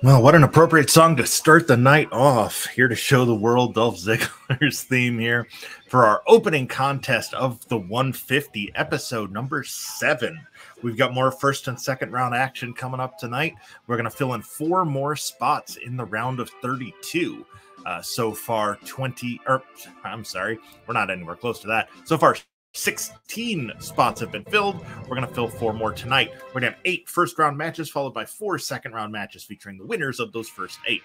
Well, what an appropriate song to start the night off. Here to show the world Dolph Ziggler's theme here for our opening contest of the 150 episode number seven. We've got more first and second round action coming up tonight. We're going to fill in four more spots in the round of 32. Uh, so far, 20, or I'm sorry, we're not anywhere close to that. So far, 16 spots have been filled. We're going to fill four more tonight. We're going to have eight first round matches, followed by four second round matches featuring the winners of those first eight.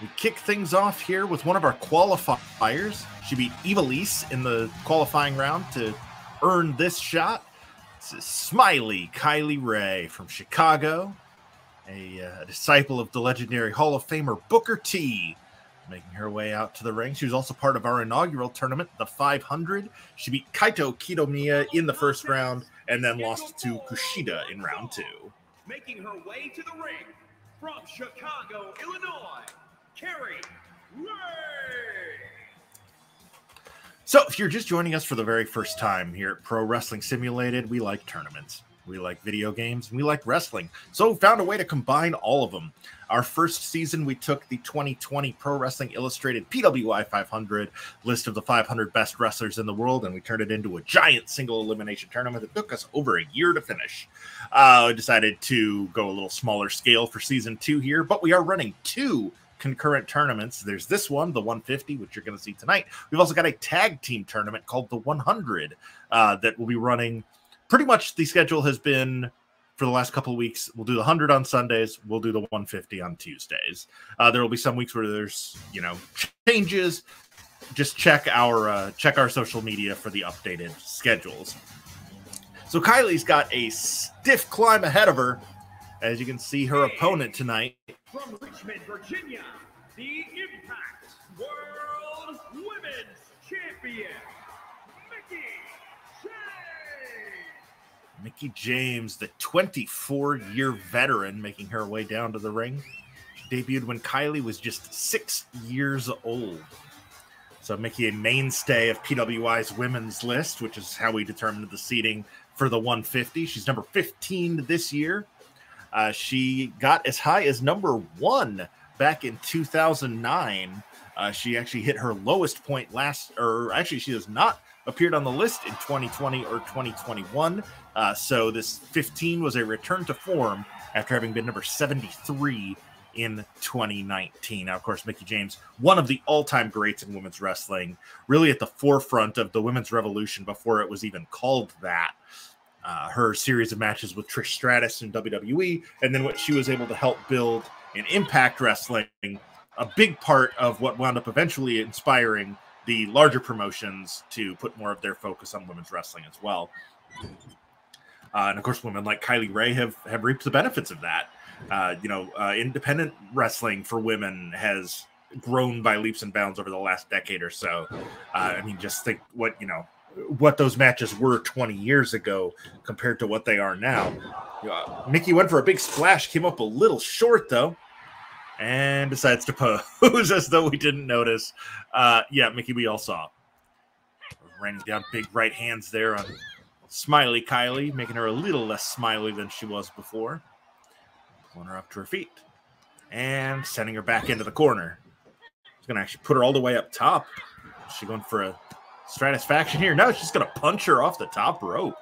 We kick things off here with one of our qualifiers. She beat Ivelisse in the qualifying round to earn this shot. This is Smiley Kylie Rae from Chicago, a uh, disciple of the legendary Hall of Famer Booker T making her way out to the ring. She was also part of our inaugural tournament, the 500. She beat Kaito Kiyomiya in the first round and then lost to Kushida in round two. Making her way to the ring from Chicago, Illinois, Carrie Ray. So, if you're just joining us for the very first time here at Pro Wrestling Simulated, we like tournaments. We like video games, we like wrestling. So found a way to combine all of them. Our first season, we took the 2020 Pro Wrestling Illustrated PWI 500 list of the 500 best wrestlers in the world, and we turned it into a giant single elimination tournament that took us over a year to finish. Uh, decided to go a little smaller scale for season two here, but we are running two concurrent tournaments. There's this one, the 150, which you're going to see tonight. We've also got a tag team tournament called the 100 uh, that will be running pretty much the schedule has been for the last couple of weeks. We'll do the 100 on Sundays. We'll do the 150 on Tuesdays. Uh, there will be some weeks where there's, you know, changes. Just check our uh, check our social media for the updated schedules. So Kylie's got a stiff climb ahead of her. As you can see, her opponent tonight. From Richmond, Virginia, the Impact World Women's Champion, Mickie James, the 24 year veteran, making her way down to the ring. She debuted when Kylie was just six years old. So, Mickie, a mainstay of PWI's women's list, which is how we determined the seating for the 150. She's number 15 this year. Uh, she got as high as number one back in 2009. Uh, she actually hit her lowest point last, or actually, she has not appeared on the list in 2020 or 2021. Uh, so this 15 was a return to form after having been number 73 in 2019. Now, of course, Mickie James, one of the all-time greats in women's wrestling, really at the forefront of the women's revolution before it was even called that. Uh, her series of matches with Trish Stratus in WWE, and then what she was able to help build in Impact Wrestling, a big part of what wound up eventually inspiring the larger promotions to put more of their focus on women's wrestling as well. Uh, and of course, women like Kylie Rae have have reaped the benefits of that. Uh, you know, uh, independent wrestling for women has grown by leaps and bounds over the last decade or so. Uh, I mean, just think what you know what those matches were 20 years ago compared to what they are now. Uh, Mickie went for a big splash, came up a little short though, and decides to pose as though we didn't notice. Uh, yeah, Mickie, we all saw. Raining down big right hands there on Smiley Kylie, making her a little less smiley than she was before. Pulling her up to her feet and sending her back into the corner. He's going to actually put her all the way up top. Is she going for a Stratusfaction here? No, she's going to punch her off the top rope.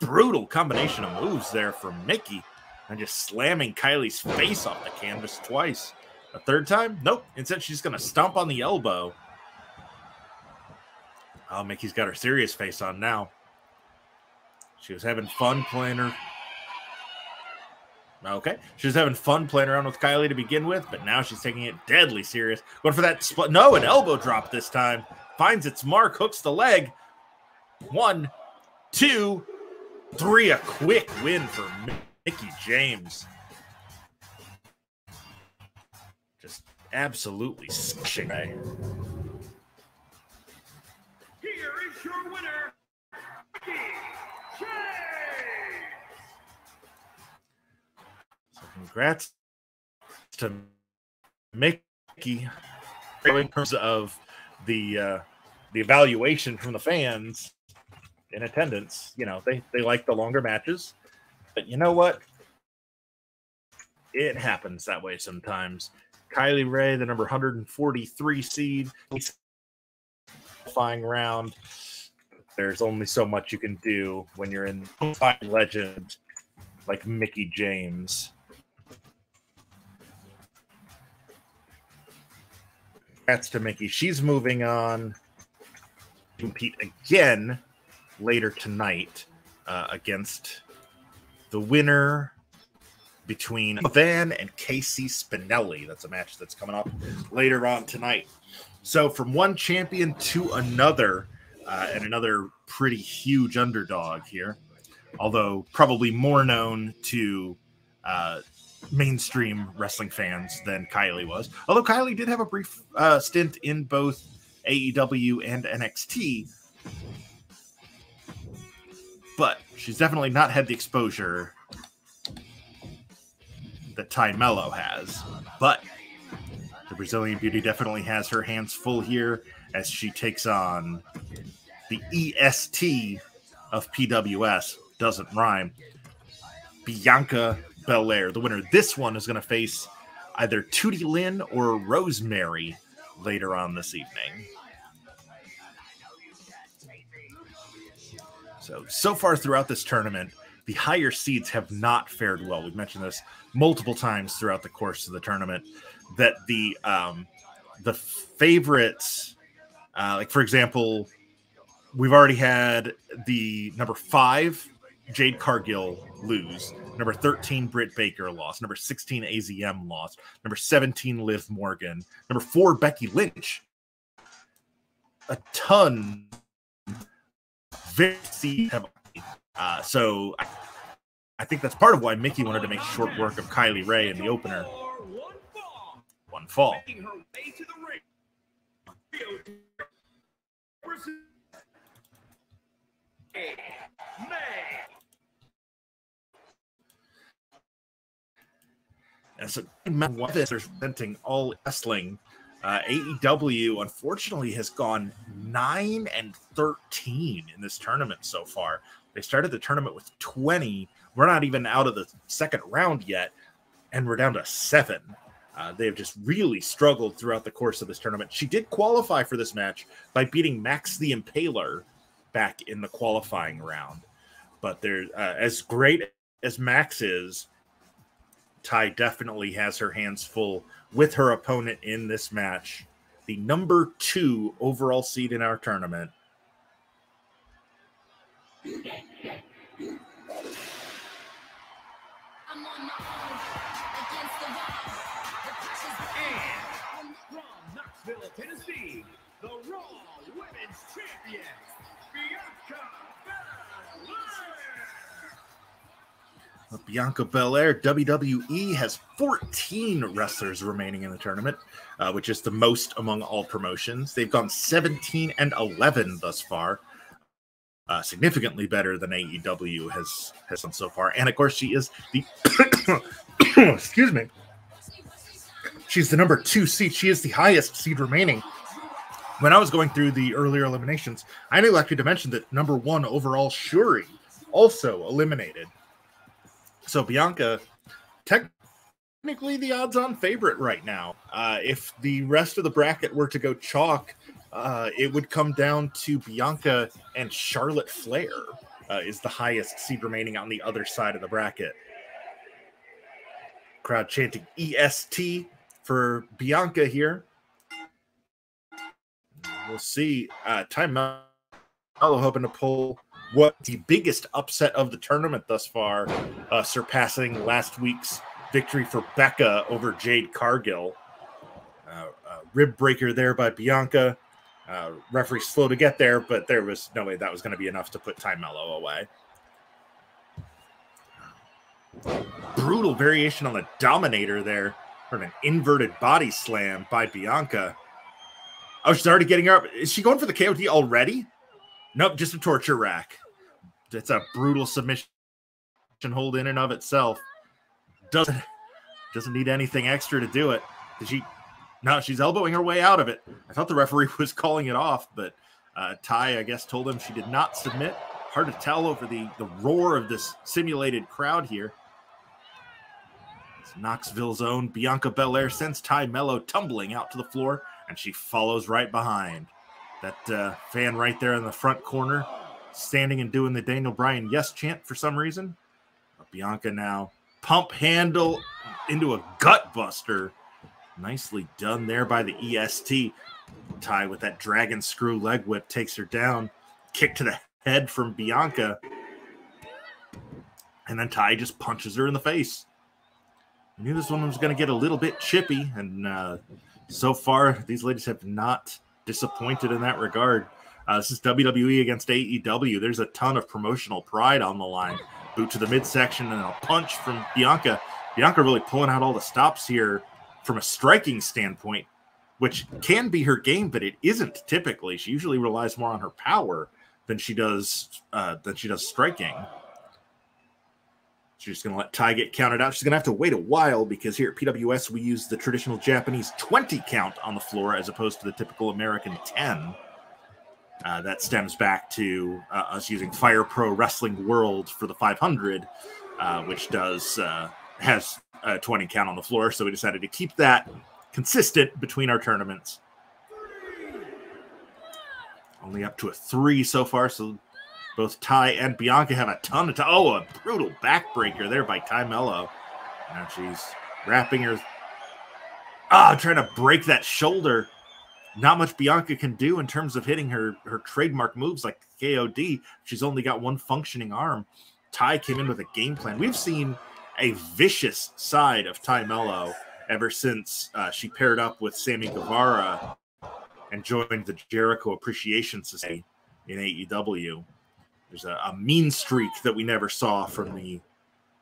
Brutal combination of moves there from Mickie. And just slamming Kylie's face off the canvas twice. A third time? Nope. Instead, she's going to stomp on the elbow. Oh, Mickie's got her serious face on now. She was having fun playing her. Okay. She was having fun playing around with Kylie to begin with, but now she's taking it deadly serious. Going for that split. No, an elbow drop this time. Finds its mark, hooks the leg. One, two, three. A quick win for Mickie James. Absolutely smashing. Here is your winner, Mickie So congrats to Mickie in terms of the uh, the evaluation from the fans in attendance. You know, they they like the longer matches, but you know what? it happens that way sometimes. Kylie Rae, the number 143 seed, qualifying round. There's only so much you can do when you're in legend like Mickie James. That's to Mickie. She's moving on. To compete again later tonight uh, against the winner between Van and Casey Spinelli. That's a match that's coming up later on tonight. So, from one champion to another, uh, and another pretty huge underdog here, although probably more known to uh, mainstream wrestling fans than Kylie was. Although Kylie did have a brief uh, stint in both AEW and NXT, but she's definitely not had the exposure that Tay Melo has. But the Brazilian Beauty definitely has her hands full here as she takes on the EST of PWS. Doesn't rhyme. Bianca Belair, the winner. This one is going to face either Tootie Lynn or Rosemary later on this evening. So, so far throughout this tournament, the higher seeds have not fared well. We've mentioned this multiple times throughout the course of the tournament that the um, the favorites, uh, like for example, we've already had the number five Jade Cargill lose, number thirteen Britt Baker lost, number sixteen AZM lost, number seventeen Liv Morgan, number four Becky Lynch. A ton very uh, so I, I, think that's part of why Mickie wanted to make short work of Kylie Rae in the opener. One fall. And so this is presenting all wrestling. Uh, AEW unfortunately has gone nine and thirteen in this tournament so far. They started the tournament with 20. We're not even out of the second round yet, and we're down to seven. Uh, they have just really struggled throughout the course of this tournament. She did qualify for this match by beating Max the Impaler back in the qualifying round. But there, uh, as great as Max is, Ty definitely has her hands full with her opponent in this match. The number two overall seed in our tournament, Bianca Belair, WWE has 14 wrestlers remaining in the tournament, uh, which is the most among all promotions. They've gone 17 and 11 thus far uh, significantly better than AEW has has done so far. And of course, she is the excuse me. She's the number two seed. She is the highest seed remaining. When I was going through the earlier eliminations, I neglected to mention that number one overall Syuri also eliminated. So Bianca, technically the odds-on favorite right now. Uh, if the rest of the bracket were to go chalk, uh, it would come down to Bianca and Charlotte Flair uh, is the highest seed remaining on the other side of the bracket. Crowd chanting EST for Bianca here. We'll see. Uh, Tay Melo hoping to pull what the biggest upset of the tournament thus far, uh, surpassing last week's victory for Becca over Jade Cargill. Uh, uh, rib breaker there by Bianca. Uh, referee slow to get there, but there was no way that was going to be enough to put Tay Melo away. Brutal variation on the Dominator there, or an inverted body slam by Bianca. Oh, she's already getting up. Is she going for the KOD already? Nope, just a torture rack. It's a brutal submission hold in and of itself. Doesn't doesn't need anything extra to do it. Did she no, she's elbowing her way out of it. I thought the referee was calling it off, but uh, Tay, I guess, told him she did not submit. Hard to tell over the, the roar of this simulated crowd here. It's Knoxville's own Bianca Belair sends Ty Melo tumbling out to the floor, and she follows right behind. That uh, fan right there in the front corner, standing and doing the Daniel Bryan yes chant for some reason. But Bianca now pump handle into a gut buster. Nicely done there by the EST. Tay with that dragon screw leg whip takes her down. Kick to the head from Bianca. And then Ty just punches her in the face. I knew this one was going to get a little bit chippy, and uh, so far these ladies have not disappointed in that regard. Uh, this is WWE against AEW. There's a ton of promotional pride on the line. Boot to the midsection and a punch from Bianca. Bianca really pulling out all the stops here from a striking standpoint, which can be her game, but it isn't typically. She usually relies more on her power than she does uh, than she does striking. She's just going to let Ty get counted out. She's going to have to wait a while because here at PWS, we use the traditional Japanese 20 count on the floor as opposed to the typical American 10. Uh, that stems back to uh, us using Fire Pro Wrestling World for the 500, uh, which does uh, has a 20 count on the floor. So we decided to keep that consistent between our tournaments. Only up to a three so far, so both Ty and Bianca have a ton of time. Oh, a brutal backbreaker there by Ty Melo. Now she's wrapping her. Ah, trying to break that shoulder. Not much Bianca can do in terms of hitting her her trademark moves like KOD. She's only got one functioning arm. Ty came in with a game plan. We've seen a vicious side of Ty Mello ever since uh, she paired up with Sammy Guevara and joined the Jericho Appreciation Society in AEW. There's a, a, mean streak that we never saw from the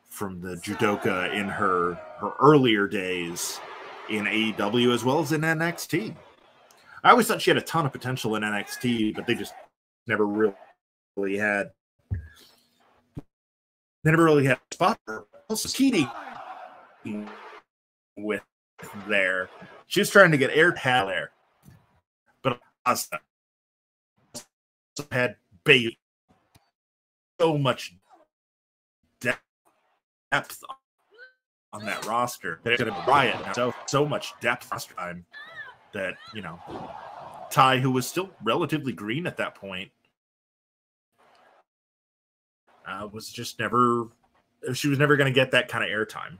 from the judoka in her her earlier days in AEW as well as in NXT. I always thought she had a ton of potential in NXT, but they just never really, had they never really had a spot for with there. She was trying to get air there, but also had Bayley so much depth on that roster that it's going to riot now. So so much depth last time that you know Ty, who was still relatively green at that point, uh, was just never. She was never going to get that kind of airtime.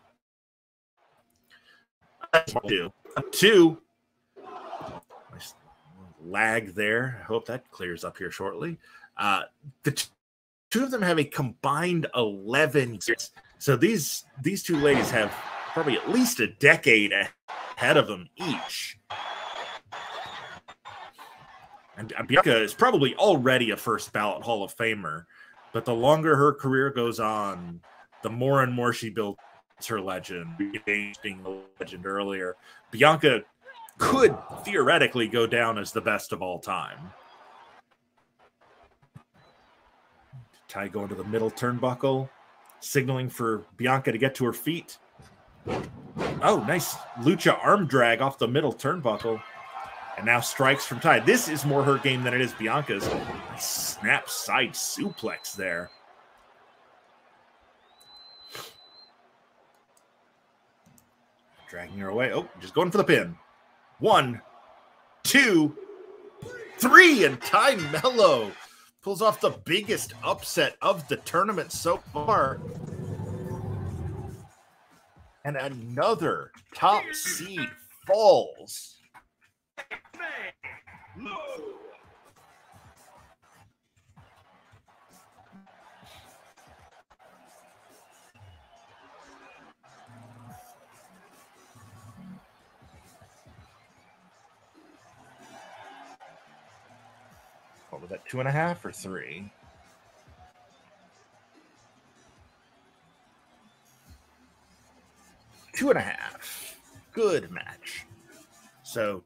Two, two. Lag there. I hope that clears up here shortly. Uh, the two of them have a combined 11 years. So these these two ladies have probably at least a decade ahead of them each. And uh, Bianca is probably already a first ballot Hall of Famer, but the longer her career goes on, the more and more she builds her legend. Being the legend earlier, Bianca could theoretically go down as the best of all time. Tay going to the middle turnbuckle, signaling for Bianca to get to her feet. Oh, nice lucha arm drag off the middle turnbuckle. And now strikes from Tay. This is more her game than it is Bianca's. Snap side suplex there. Dragging her away. Oh, just going for the pin. One, two, three, and Tay Melo pulls off the biggest upset of the tournament so far. And another top seed falls. what was that, two and a half or three? Two and a half. Good match. So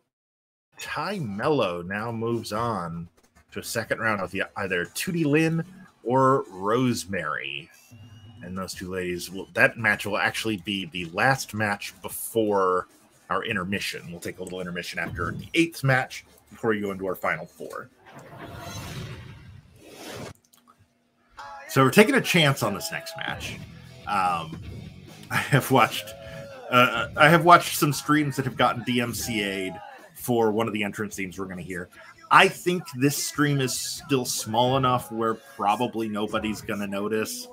Ty Melo now moves on to a second round with either Tootie Lynn or Rosemary. And those two ladies will that match will actually be the last match before our intermission. We'll take a little intermission after the eighth match before we go into our final four. So we're taking a chance on this next match. Um, I have watched uh, I have watched some streams that have gotten DMCA'd for one of the entrance themes we're going to hear. I think this stream is still small enough where probably nobody's going to notice.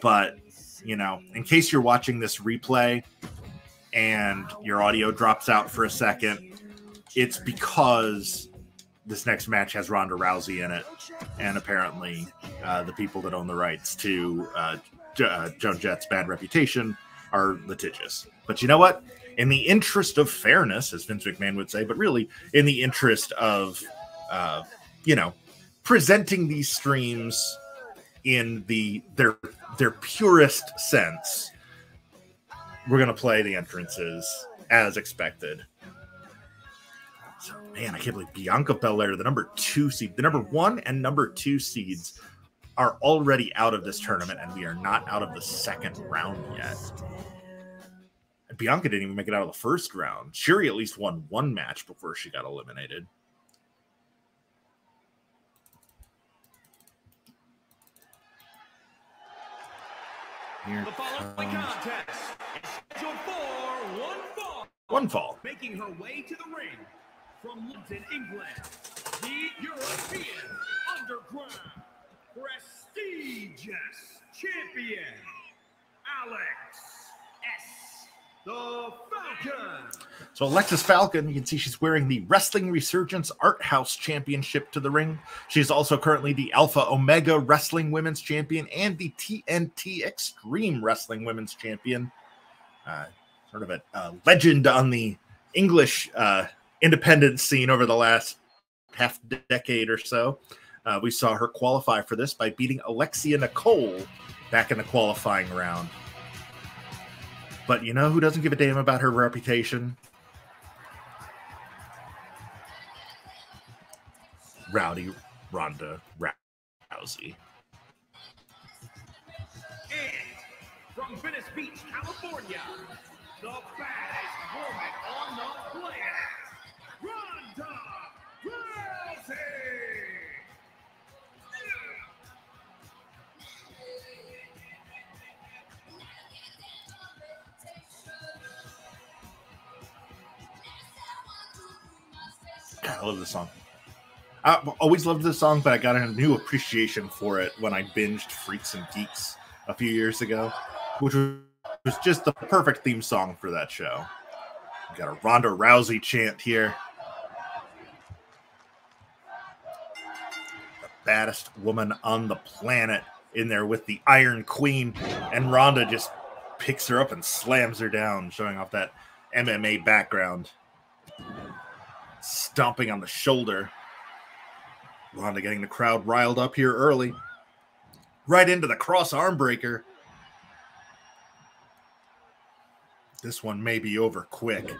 But, you know, in case you're watching this replay and your audio drops out for a second, it's because this next match has Ronda Rousey in it. And apparently, uh, the people that own the rights to uh, uh, Joan Jett's bad reputation are litigious. But you know what? In the interest of fairness, as Vince McMahon would say, but really in the interest of, uh, you know, presenting these streams in the their their purest sense, we're gonna play the entrances as expected. Man, I can't believe Bianca Belair, the number two seed, the number one and number two seeds, are already out of this tournament, and we are not out of the second round yet. Bianca didn't even make it out of the first round. Syuri at least won one match before she got eliminated. Here the following comes. contest is scheduled for one fall. One fall. Making her way to the ring from London, England, the European Underground Prestigious Champion, Alex the Falcon. So Alexxis Falcon, you can see she's wearing the Wrestling Resurgence Art House Championship to the ring. She's also currently the Alpha Omega Wrestling Women's Champion and the TNT Extreme Wrestling Women's Champion. Uh, sort of a, a, legend on the English uh, independent scene over the last half decade or so. Uh, we saw her qualify for this by beating Alexia Nicole back in the qualifying round. But you know who doesn't give a damn about her reputation? Rowdy Ronda Rousey. From Venice Beach, California, the baddest woman on the planet, I love this song. I always loved this song, but I got a new appreciation for it when I binged Freaks and Geeks a few years ago, which was just the perfect theme song for that show. We got a Ronda Rousey chant here. The baddest woman on the planet in there with the Iron Queen, and Ronda just picks her up and slams her down, showing off that MMA background stomping on the shoulder. Ronda getting the crowd riled up here early. Right into the cross arm breaker. This one may be over quick.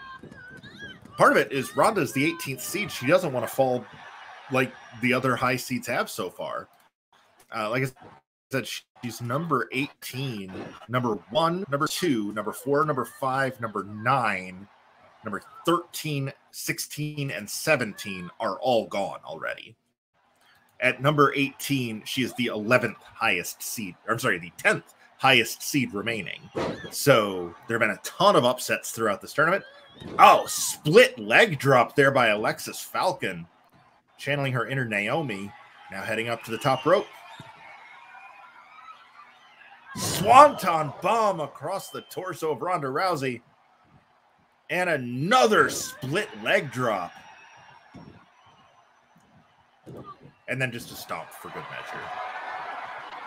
Part of it is Ronda's the 18th seed. She doesn't want to fall like the other high seeds have so far. Uh, like I said, she's number 18, number one, number two, number four, number five, number nine, number 13, 16, and 17 are all gone already. At number 18, she is the 11th highest seed. I'm sorry, the 10th highest seed remaining. So there have been a ton of upsets throughout this tournament. Oh, split leg drop there by Alexxis Falcon, channeling her inner Naomi. Now heading up to the top rope. Swanton bomb across the torso of Ronda Rousey and another split leg drop. And then just a stomp for good measure.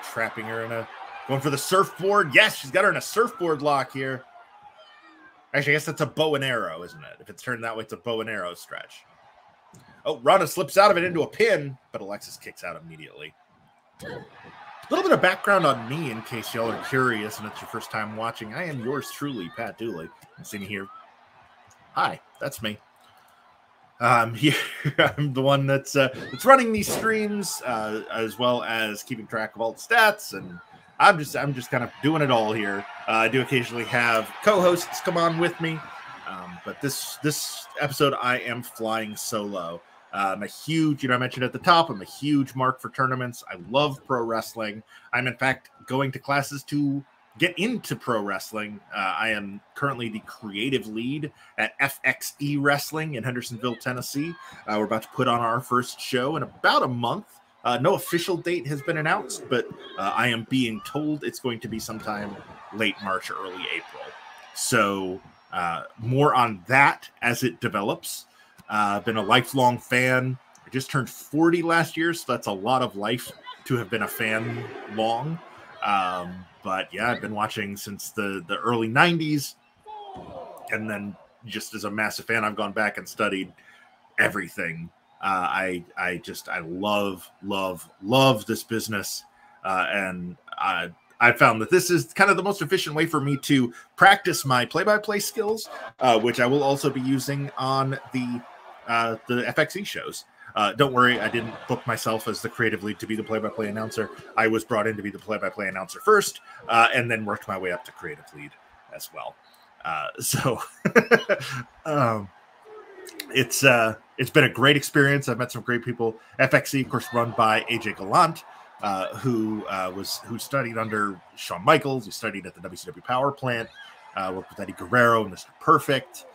Trapping her in a going for the surfboard. Yes, she's got her in a surfboard lock here. Actually, I guess that's a bow and arrow, isn't it? If it's turned that way, it's a bow and arrow stretch. Oh, Ronda slips out of it into a pin, but Alexxis kicks out immediately. A little bit of background on me in case y'all are curious and it's your first time watching. I am yours truly, Pat Dooley. I'm sitting here Hi, that's me. Um, here I'm the one that's uh, that's running these streams uh, as well as keeping track of all the stats, and I'm just I'm just kind of doing it all here. Uh, I do occasionally have co-hosts come on with me, um, but this this episode I am flying solo. Uh, I'm a huge, you know, I mentioned at the top, I'm a huge mark for tournaments. I love pro wrestling. I'm in fact going to classes to get into pro wrestling. Uh, I am currently the creative lead at FXE Wrestling in Hendersonville, Tennessee. Uh, we're about to put on our first show in about a month. Uh, no official date has been announced, but uh, I am being told it's going to be sometime late March, early April. So, uh, more on that as it develops. Uh, been a lifelong fan. I just turned 40 last year, so that's a lot of life to have been a fan long. Um, but yeah, I've been watching since the the early '90s, and then just as a massive fan, I've gone back and studied everything. Uh, I I just I love love love this business, uh, and I I found that this is kind of the most efficient way for me to practice my play-by-play skills, uh, which I will also be using on the uh, the FXE shows. Uh, don't worry, I didn't book myself as the creative lead to be the play-by-play announcer. I was brought in to be the play-by-play announcer first, uh, and then worked my way up to creative lead as well. Uh, so um, it's uh, it's been a great experience. I've met some great people. FXE, of course, run by AJ Gallant, uh, who uh, was who studied under Shawn Michaels. He studied at the WCW Power Plant. worked with Eddie Guerrero, and Mr. Perfect.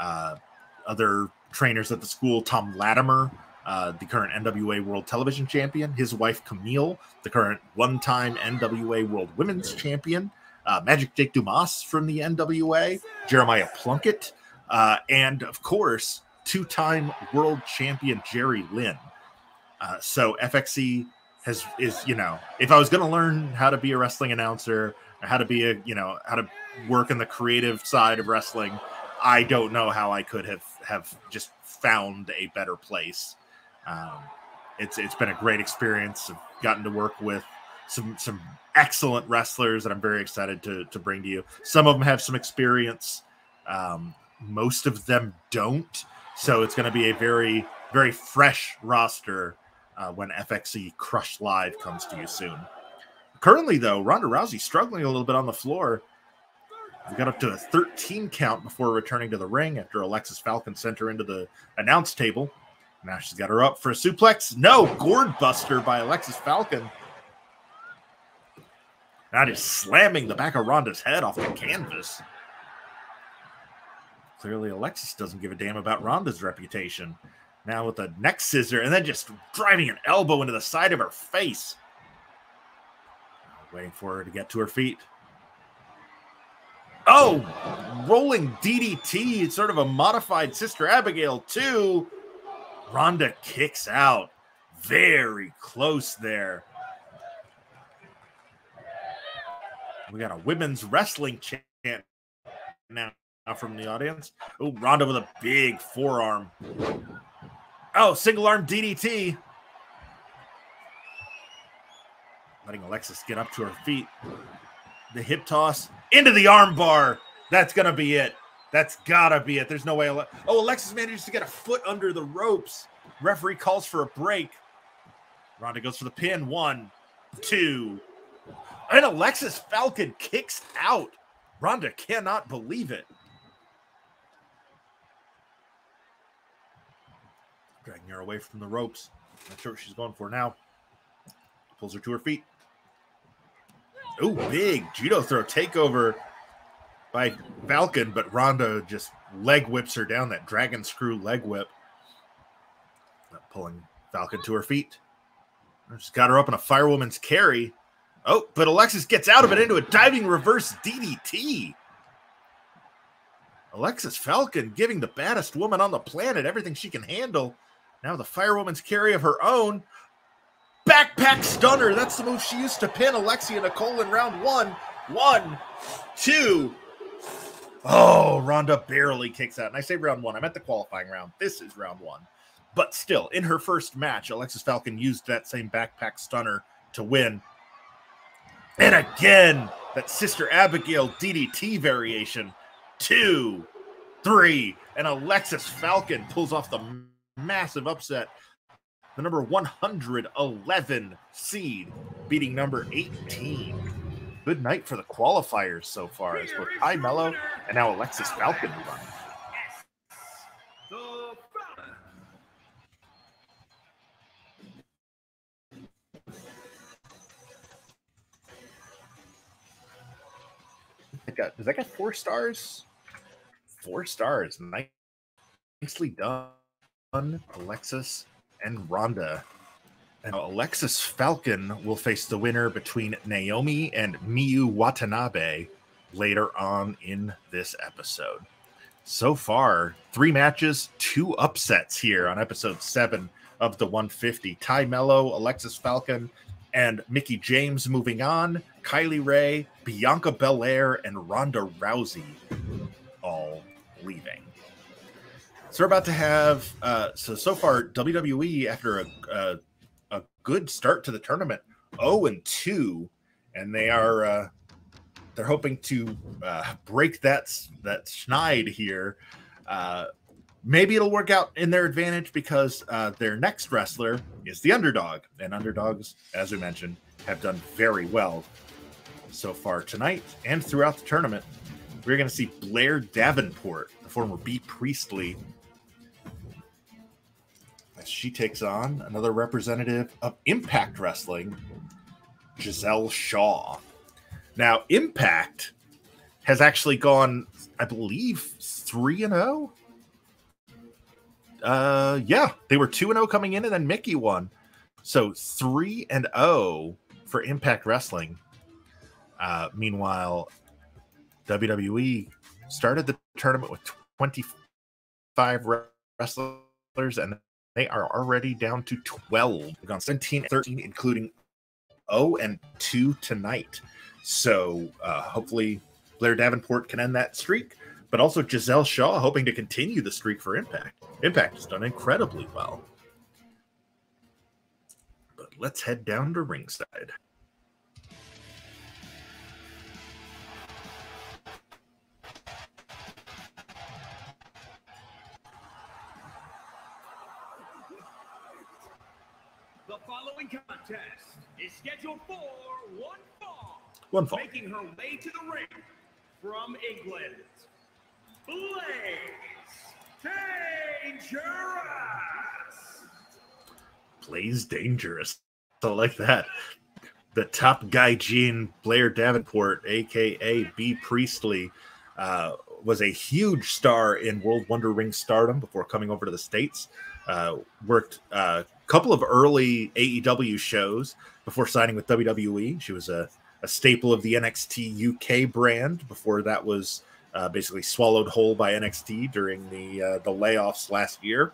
other trainers at the school, Tom Latimer, uh, the current NWA World Television Champion, his wife Camille, the current one-time NWA World Women's Champion, uh, Magic Jake Dumas from the NWA, Jeremiah Plunkett, uh, and of course, two-time World Champion Jerry Lynn. Uh, so FXE has is you know, if I was going to learn how to be a wrestling announcer, how to be a you know how to work in the creative side of wrestling, I don't know how I could have have just found a better place um, it's it's been a great experience. I've gotten to work with some some excellent wrestlers that I'm very excited to to bring to you. Some of them have some experience. Um, most of them don't. So it's going to be a very very fresh roster uh, when FXE Crush Live comes to you soon. Currently, though, Ronda Rousey struggling a little bit on the floor. We got up to a 13 count before returning to the ring after Alexxis Falcon sent her into the announce table. Now she's got her up for a suplex. No, gourd buster by Alexxis Falcon. Now just slamming the back of Ronda's head off the canvas. Clearly, Alexxis doesn't give a damn about Ronda's reputation. Now with the neck scissor and then just driving an elbow into the side of her face. Waiting for her to get to her feet. Oh, rolling DDT. It's sort of a modified Sister Abigail, too. Ronda kicks out. Very close there. We got a women's wrestling chant now from the audience. Oh, Ronda with a big forearm. Oh, single arm DDT. Letting Alexxis get up to her feet. The hip toss into the arm bar. That's going to be it. That's gotta be it. There's no way. Ale- oh, Alexxis manages to get a foot under the ropes. Referee calls for a break. Ronda goes for the pin. One, two, and Alexxis Falcon kicks out. Ronda cannot believe it. Dragging her away from the ropes. Not sure what she's going for now. Pulls her to her feet. Oh, big judo throw takeover by Falcon, but Ronda just leg whips her down that dragon screw leg whip, pulling Falcon to her feet. She's got her up in a firewoman's carry. Oh, but Alexxis gets out of it into a diving reverse DDT. Alexxis Falcon giving the baddest woman on the planet everything she can handle. Now the firewoman's carry of her own. Backpack stunner. That's the move she used to pin Alexia Nicole in round one. One, two, Oh, Ronda barely kicks out. And I say round one. I'm at the qualifying round. This is round one. But still, in her first match, Alexxis Falcon used that same backpack stunner to win. And again, that Sister Abigail DDT variation. Two, three, and Alexxis Falcon pulls off the massive upset. The number 111 seed beating number 18 good night for the qualifiers so far as both Ty Melo and now Alexxis Falcon run. got uh, does that get four stars? Four stars. Nicely done, Alexxis and Ronda. And Alexxis Falcon will face the winner between Naomi and Miu Watanabe later on in this episode. So far, three matches, two upsets here on episode seven of the 150. Ty Melo, Alexxis Falcon, and Mickie James moving on. Kylie Rae, Bianca Belair, and Ronda Rousey all leaving. So we're about to have uh, so so far WWE after a, a a good start to the tournament, 0 and 2, and they are uh, they're hoping to uh, break that that schneid here. Uh, maybe it'll work out in their advantage because uh, their next wrestler is the underdog, and underdogs, as we mentioned, have done very well so far tonight and throughout the tournament. We're going to see Blair Davenport, the former Bea Priestley, as she takes on another representative of Impact Wrestling, Gisele Shaw. Now, Impact has actually gone, I believe, 3 and 0. Uh yeah, they were 2 and 0 coming in and then Mickie won. So 3 and 0 for Impact Wrestling. Uh meanwhile, WWE started the tournament with 25 wrestlers and they are already down to 12. They've gone 17 13, including 0 and 2 tonight. So uh, hopefully Blair Davenport can end that streak, but also Gisele Shaw hoping to continue the streak for Impact. Impact has done incredibly well. But let's head down to ringside. The following contest is scheduled for one. One fall. Making her way to the ring from England, Blaze Dangerous. Blaze Dangerous. I like that. The top guy, Gene Blair Davenport, aka Bea Priestley, uh, was a huge star in World Wonder Ring stardom before coming over to the States. Uh, worked a couple of early AEW shows before signing with WWE. She was a, a staple of the NXT UK brand before that was uh, basically swallowed whole by NXT during the uh, the layoffs last year.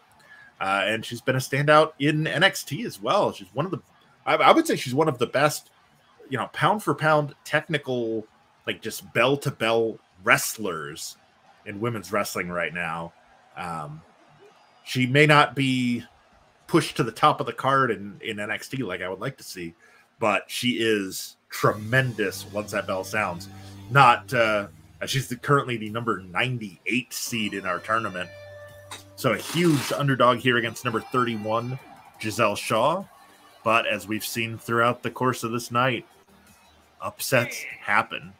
Uh, and she's been a standout in NXT as well. She's one of the, I, I would say she's one of the best, you know, pound for pound technical, like just bell to bell wrestlers in women's wrestling right now. Um, she may not be pushed to the top of the card in, in NXT like I would like to see, but she is tremendous once that bell sounds. Not, uh, she's the, currently the number 98 seed in our tournament. So a huge underdog here against number 31, Gisele Shaw. But as we've seen throughout the course of this night, upsets happen.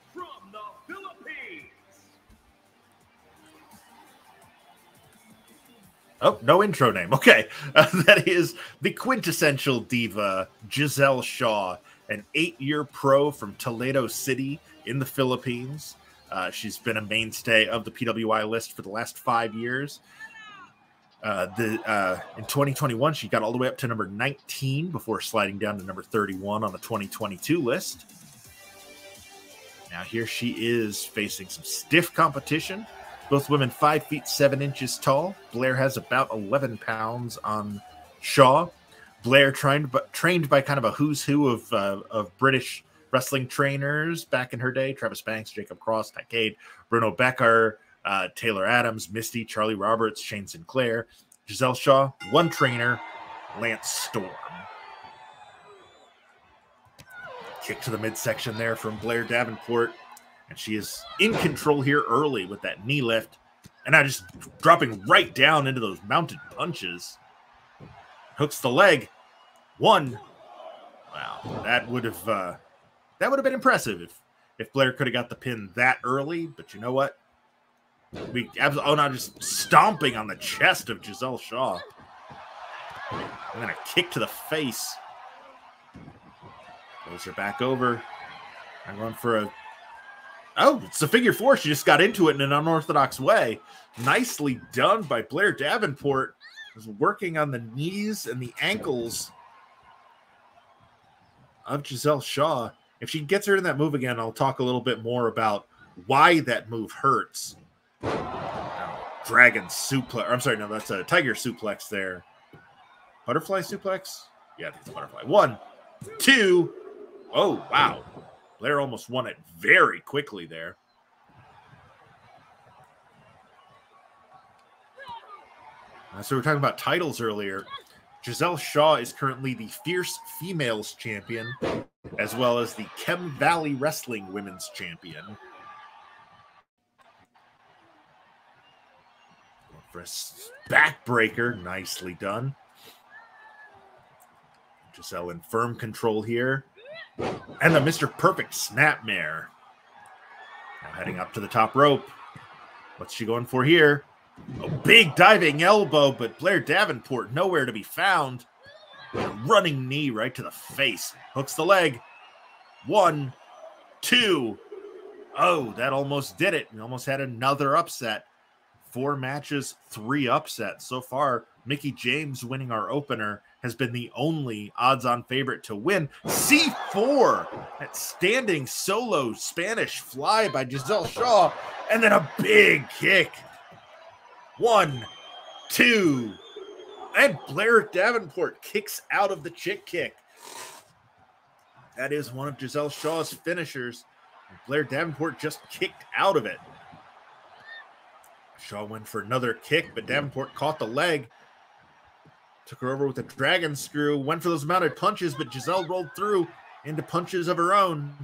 Oh, no intro name. Okay. Uh, that is the quintessential diva, Gisele Shaw, an eight year pro from Toledo City in the Philippines. Uh, she's been a mainstay of the PWI list for the last five years. Uh, the uh, in 2021, she got all the way up to number 19 before sliding down to number 31 on the 2022 list. Now here she is facing some stiff competition. Both women five feet seven inches tall. Blair has about 11 pounds on Shaw. Blair trained but trained by kind of a who's who of uh, of British wrestling trainers back in her day: Travis Banks, Jacob Cross, Takade, Bruno Becker, uh, Taylor Adams, Misty, Charlie Roberts, Shane Sinclair, Gisele Shaw, one trainer, Lance Storm. Kick to the midsection there from Blair Davenport. And she is in control here early with that knee lift. And now just dropping right down into those mounted punches. Hooks the leg. One. Wow. That would have uh that would have been impressive if if Blair could have got the pin that early. But you know what? We oh now just stomping on the chest of Gisele Shaw. And then a kick to the face. Goes her back over. And run for a Oh, it's a figure four. She just got into it in an unorthodox way. Nicely done by Blair Davenport. Is working on the knees and the ankles of Gisele Shaw. If she gets her in that move again, I'll talk a little bit more about why that move hurts. Dragon suplex. I'm sorry, no, that's a tiger suplex there. Butterfly suplex? Yeah, I think it's butterfly. One, two. Oh, wow. Blair almost won it very quickly there. Uh, so we are talking about titles earlier. Gisele Shaw is currently the Fierce Females Champion, as well as the Chem Valley Wrestling Women's Champion. For a backbreaker, nicely done. Gisele in firm control here. And the Mr. Perfect Snapmare. Now heading up to the top rope. What's she going for here? A big diving elbow, but Blair Davenport nowhere to be found. A running knee right to the face. Hooks the leg. One, two. Oh, that almost did it. We almost had another upset. Four matches, three upsets. So far, Mickie James winning our opener has been the only odds on favorite to win. C4, that standing solo Spanish fly by Gisele Shaw, and then a big kick. One, two, and Blair Davenport kicks out of the chick kick. That is one of Gisele Shaw's finishers. Blair Davenport just kicked out of it. Shaw went for another kick, but Davenport caught the leg Took her over with a dragon screw, went for those mounted punches, but Gisele rolled through into punches of her own.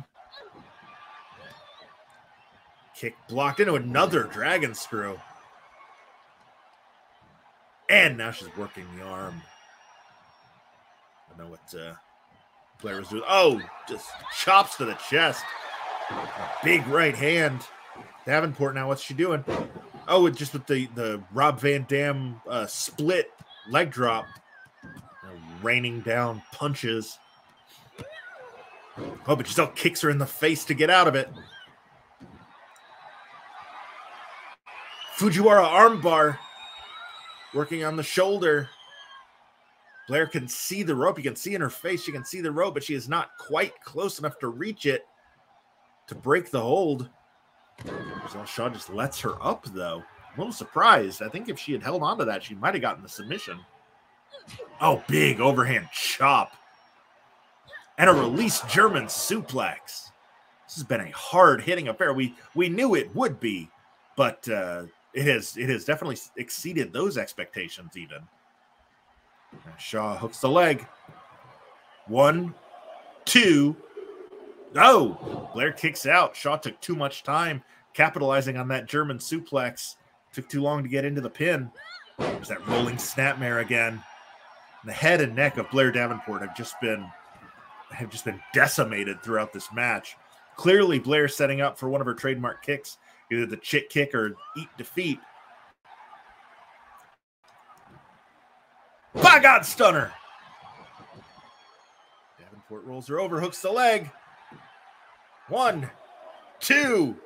Kick blocked into another dragon screw. And now she's working the arm. I don't know what uh, Blair was doing. Oh, just chops to the chest. Big right hand. Davenport now, what's she doing? Oh, just with the, the Rob Van Dam uh, split leg drop, raining down punches. Oh, but Gisele kicks her in the face to get out of it. Fujiwara armbar working on the shoulder. Blair can see the rope. You can see in her face, she can see the rope, but she is not quite close enough to reach it to break the hold. Gisele Shaw just lets her up, though. A little surprised. I think if she had held on to that, she might have gotten the submission. Oh, big overhand chop. And a release German suplex. This has been a hard hitting affair. We we knew it would be, but uh, it has it has definitely exceeded those expectations even. And Shaw hooks the leg. One, two. Oh, Blair kicks out. Shaw took too much time capitalizing on that German suplex. Took too long to get into the pin. There's that rolling snapmare again. The head and neck of Blair Davenport have just been have just been decimated throughout this match. Clearly, Blair setting up for one of her trademark kicks, either the chick kick or eat defeat. By God, stunner! Davenport rolls her over, hooks the leg. One, two,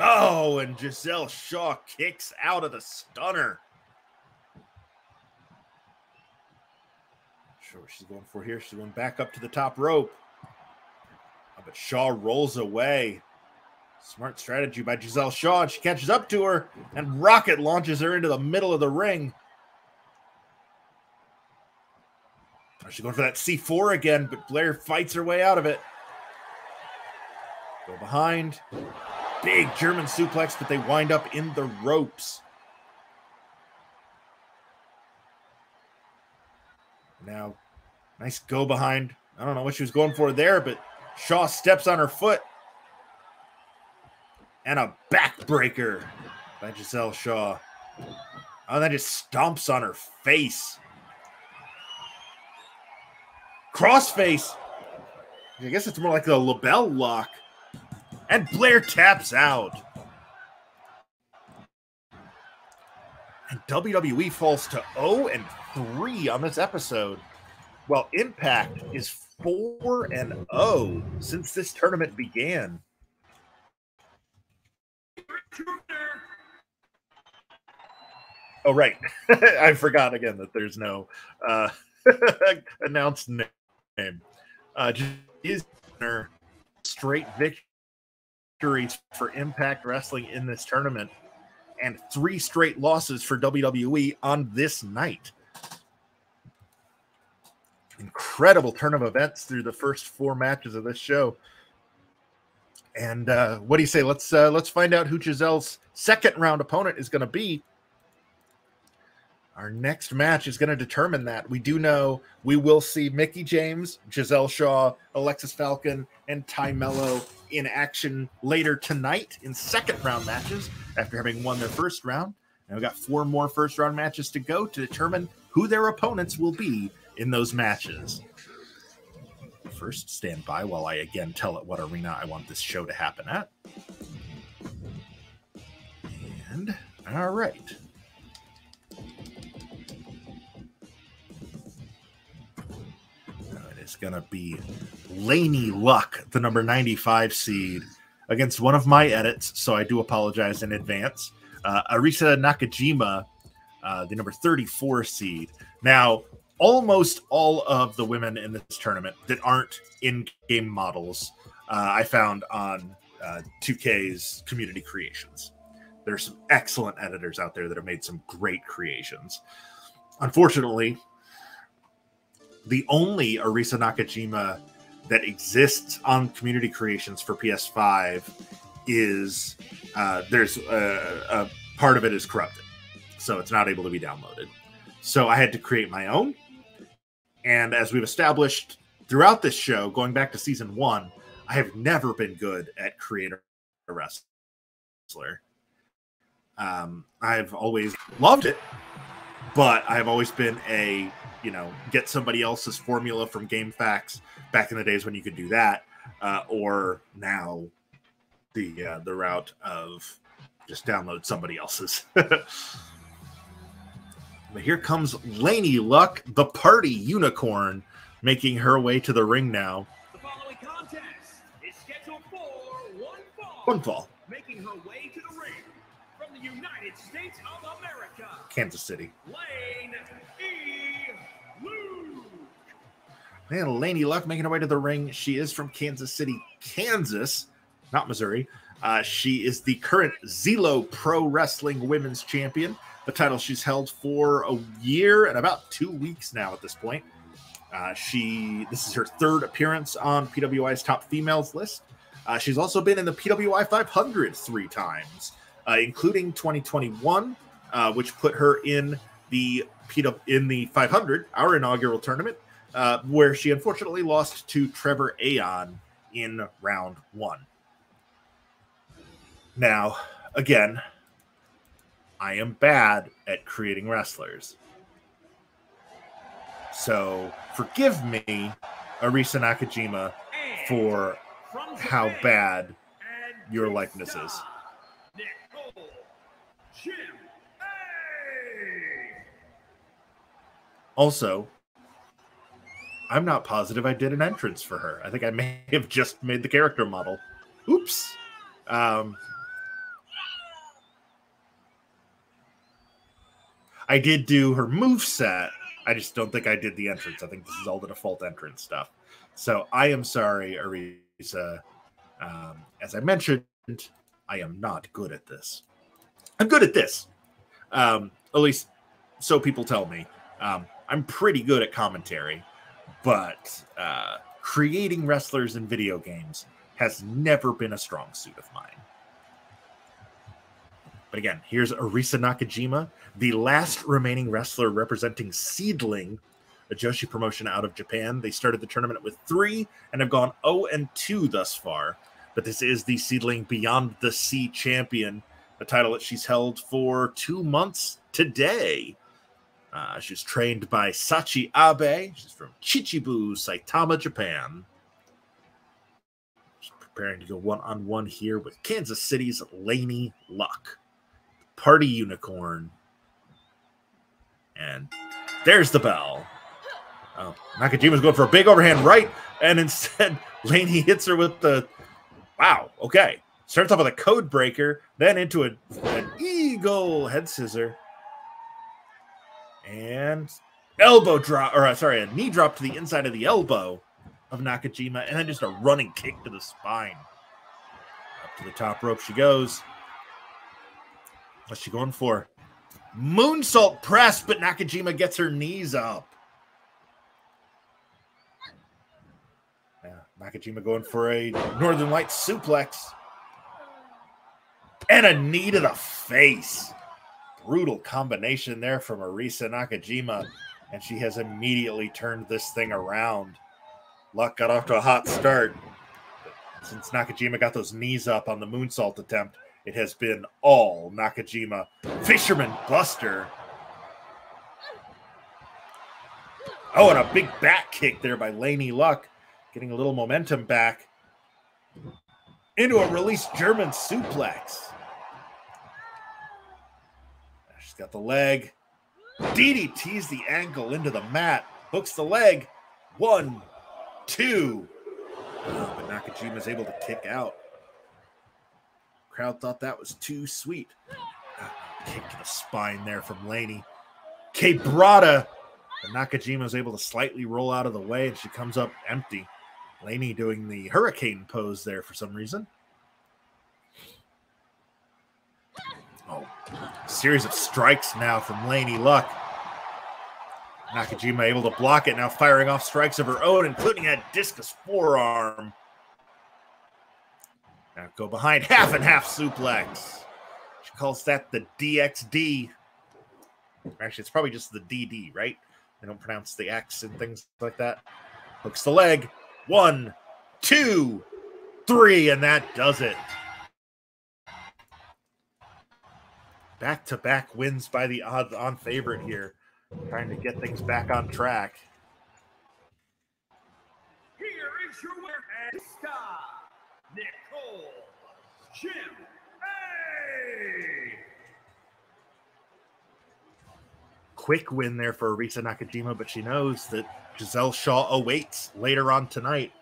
Oh, and Gisele Shaw kicks out of the stunner. Sure she's going for here. She's going back up to the top rope. Oh, but Shaw rolls away. Smart strategy by Gisele Shaw, and she catches up to her, and Rocket launches her into the middle of the ring. Oh, she's going for that C4 again, but Blair fights her way out of it. Go behind big German suplex, but they wind up in the ropes. Now, nice go behind. I don't know what she was going for there, but Shaw steps on her foot. And a backbreaker by Gisele Shaw. Oh, that just stomps on her face. Crossface. I guess it's more like a LeBell lock. And Blair taps out. And WWE falls to 0 and 3 on this episode. While Impact is 4 and 0 since this tournament began. Oh, right. I forgot again that there's no uh, announced name. Uh, straight victories for Impact Wrestling in this tournament and three straight losses for WWE on this night. Incredible turn of events through the first four matches of this show. And uh, what do you say? Let's uh, let's find out who Gisele's second round opponent is going to be. Our next match is going to determine that. We do know we will see Mickie James, Gisele Shaw, Alexxis Falcon, and Tay Melo in action later tonight in second round matches after having won their first round. And we've got four more first round matches to go to determine who their opponents will be in those matches. First, stand by while I again tell it what arena I want this show to happen at. And all right. It's going to be Laynie Luck, the number 95 seed, against one of my edits. So I do apologize in advance. Uh, Arisa Nakajima, uh, the number 34 seed. Now, almost all of the women in this tournament that aren't in game models, uh, I found on uh, 2K's community creations. There's some excellent editors out there that have made some great creations. Unfortunately, the only Arisa Nakajima that exists on community creations for PS5 is uh, there's a, a part of it is corrupted, so it's not able to be downloaded. So I had to create my own. And as we've established throughout this show, going back to season one, I have never been good at creator wrestler. Um, I've always loved it, but I've always been a you know get somebody else's formula from GameFAQs back in the days when you could do that, uh, or now the uh, the route of just download somebody else's. but here comes Laynie Luck, the party unicorn, making her way to the ring now. The following contest is scheduled for one fall. One fall, Making her way to the ring from the United States of America, Kansas City. Lane E. Man, Laynie Luck making her way to the ring. She is from Kansas City, Kansas, not Missouri. Uh, she is the current Zelo Pro Wrestling Women's Champion. The title she's held for a year and about two weeks now at this point. Uh, she this is her third appearance on PWI's top females list. Uh, she's also been in the PWI 500 three times, uh, including 2021, uh, which put her in the in the 500, our inaugural tournament, uh, where she unfortunately lost to Trevor Aeon in round one. Now, again, I am bad at creating wrestlers. So forgive me, Arisa Nakajima, for how bad your likeness is. Also, I'm not positive I did an entrance for her. I think I may have just made the character model. Oops. Um, I did do her move set. I just don't think I did the entrance. I think this is all the default entrance stuff. So I am sorry, Arisa. Um, as I mentioned, I am not good at this. I'm good at this. Um, at least so people tell me. Um, I'm pretty good at commentary, but uh, creating wrestlers in video games has never been a strong suit of mine. But again, here's Arisa Nakajima, the last remaining wrestler representing SEAdLINNNG, a Joshi promotion out of Japan. They started the tournament with three and have gone 0 and 2 thus far. But this is the SEAdLINNNG Beyond the Sea champion, a title that she's held for two months today. Uh, she's trained by Sachi Abe. She's from Chichibu, Saitama, Japan. She's preparing to go one on one here with Kansas City's Laynie Luck, Party Unicorn. And there's the bell. Oh, Nakajima's going for a big overhand right, and instead Laynie hits her with the wow. Okay, Starts off with a code breaker, then into a, an eagle head scissor. And elbow drop, or uh, sorry, a knee drop to the inside of the elbow of Nakajima, and then just a running kick to the spine. Up to the top rope she goes. What's she going for? Moonsault press, but Nakajima gets her knees up. Yeah, Nakajima going for a Northern Lights suplex. And a knee to the face. Brutal combination there from Arisa Nakajima. And she has immediately turned this thing around. Luck got off to a hot start. Since Nakajima got those knees up on the moonsault attempt, it has been all Nakajima. Fisherman Buster. Oh, and a big back kick there by Laynie Luck, getting a little momentum back into a release German suplex. She's got the leg. DDT's the ankle into the mat, hooks the leg. One, two. Oh, but Nakajima is able to kick out. Crowd thought that was too sweet. Ah, kick to the spine there from Laynie. Quebrada. And Nakajima is able to slightly roll out of the way, and she comes up empty. Laynie doing the hurricane pose there for some reason. Oh, series of strikes now from Laynie Luck. Nakajima able to block it, now firing off strikes of her own, including that discus forearm. Now go behind half and half suplex. She calls that the DXD. Actually, it's probably just the DD, right? They don't pronounce the X and things like that. Hooks the leg. One, two, three, and that does it. Back to back wins by the odds on favorite here. Trying to get things back on track. Here is your winner and star, Nicole Jim A. quick win there for Arisa Nakajima, but she knows that Gisele Shaw awaits later on tonight.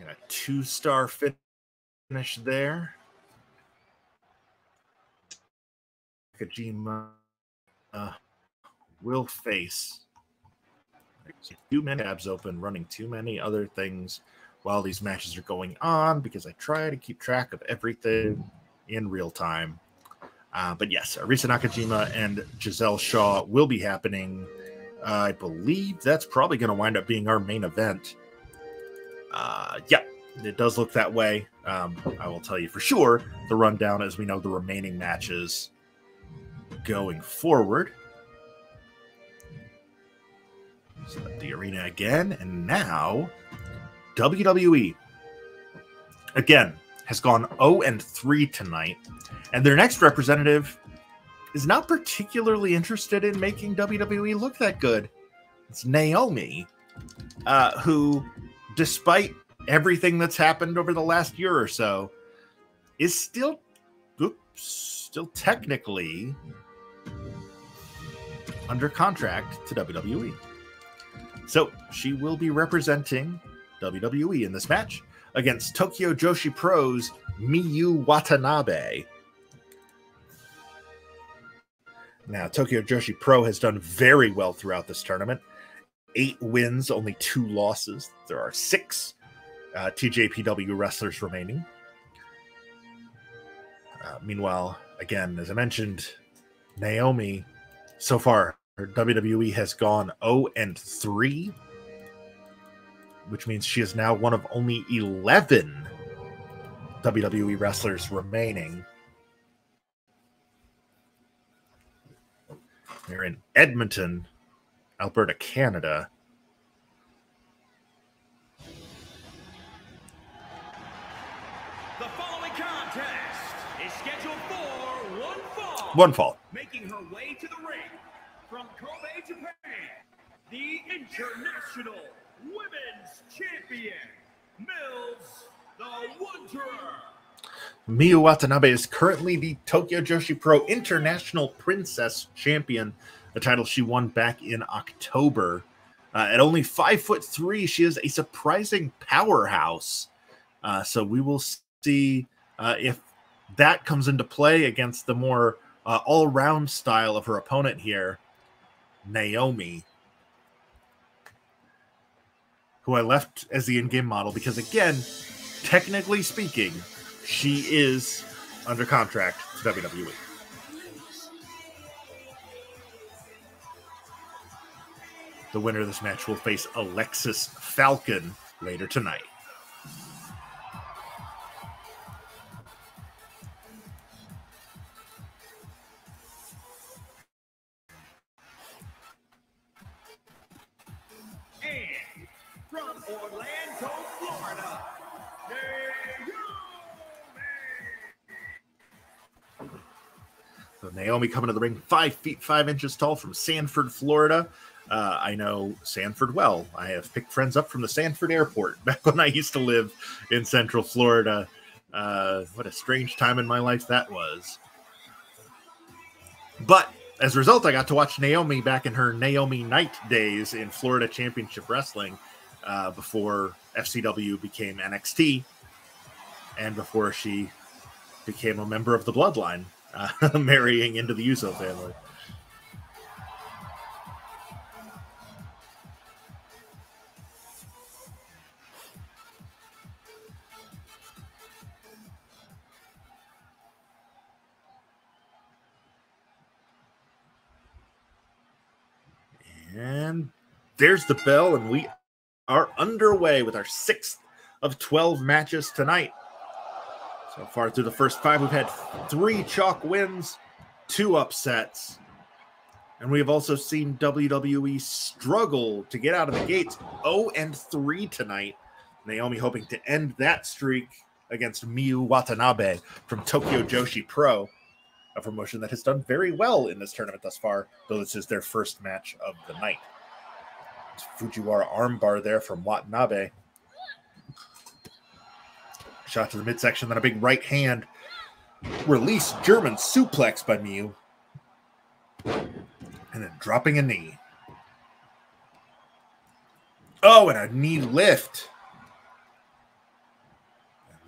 And a two star finish there. Nakajima uh, will face too many tabs open, running too many other things while these matches are going on because I try to keep track of everything in real time. Uh, but yes, Arisa Nakajima and Gisele Shaw will be happening. Uh, I believe that's probably going to wind up being our main event. Uh, yeah, it does look that way. Um, I will tell you for sure the rundown as we know the remaining matches going forward. The arena again, and now WWE again has gone 0 and 3 tonight, and their next representative is not particularly interested in making WWE look that good. It's Naomi, uh, who, despite everything that's happened over the last year or so, is still, oops, still technically under contract to WWE. So she will be representing WWE in this match against Tokyo Joshi Pro's Miu Watanabe. Now, Tokyo Joshi Pro has done very well throughout this tournament. Eight wins, only two losses. There are six uh, TJPW wrestlers remaining. Uh, meanwhile, again, as I mentioned, Naomi so far WWE has gone 0 and 3, which means she is now one of only 11 WWE wrestlers remaining. They're in Edmonton, Alberta, Canada. One fall. Making her way to the ring from Kobe, Japan, the International Women's Champion, Mills the Wanderer. Miu Watanabe is currently the Tokyo Joshi Pro International Princess Champion, a title she won back in October. Uh, at only five foot three, she is a surprising powerhouse. Uh, so we will see uh, if that comes into play against the more uh, all round style of her opponent here, Naomi, who I left as the in game model because, again, technically speaking, she is under contract to WWE. The winner of this match will face Alexxis Falcon later tonight. Orlando, Florida, Naomi. So Naomi coming to the ring, five feet five inches tall from Sanford, Florida. Uh, I know Sanford well. I have picked friends up from the Sanford airport back when I used to live in Central Florida. Uh, what a strange time in my life that was. But as a result, I got to watch Naomi back in her Naomi Knight days in Florida Championship Wrestling uh, before FCW became NXT and before she became a member of the Bloodline, uh, marrying into the Uso family. And there's the bell, and we are underway with our sixth of 12 matches tonight. So far through the first five, we've had three chalk wins, two upsets, and we have also seen WWE struggle to get out of the gates 0 and 3 tonight. Naomi hoping to end that streak against Miu Watanabe from Tokyo Joshi Pro, a promotion that has done very well in this tournament thus far, though this is their first match of the night. Fujiwara armbar there from Watanabe. Shot to the midsection, then a big right hand release German suplex by Miu. And then dropping a knee. Oh, and a knee lift.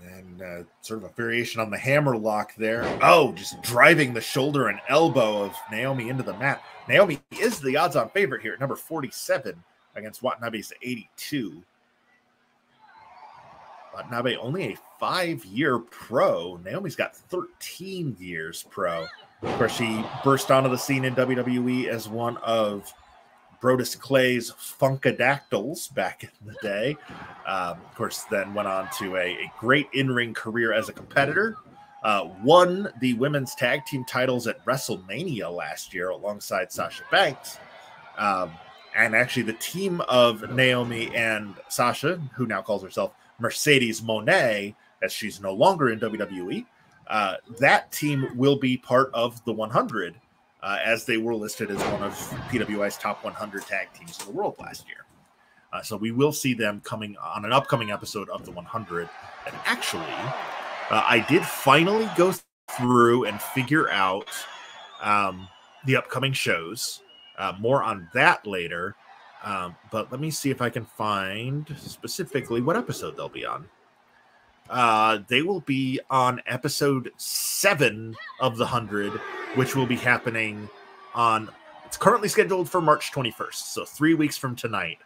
And then uh, sort of a variation on the hammer lock there. Oh, just driving the shoulder and elbow of Naomi into the mat. Naomi is the odds on favorite here at number 47 against Watanabe's 82. Watanabe only a five year pro. Naomi's got 13 years pro. Of course, she burst onto the scene in WWE as one of Brodus Clay's Funkadactyls back in the day. Um, of course, then went on to a, a great in ring career as a competitor. Uh, won the women's tag team titles at WrestleMania last year alongside Sasha Banks. Um, and actually, the team of Naomi and Sasha, who now calls herself Mercedes Moné, as she's no longer in WWE, uh, that team will be part of the 100 uh, as they were listed as one of PWI's top 100 tag teams in the world last year. Uh, so we will see them coming on an upcoming episode of the 100. And actually, uh, I did finally go through and figure out um, the upcoming shows. Uh, more on that later. Um, but let me see if I can find specifically what episode they'll be on. Uh, they will be on episode seven of the hundred, which will be happening on. It's currently scheduled for March 21st, so three weeks from tonight.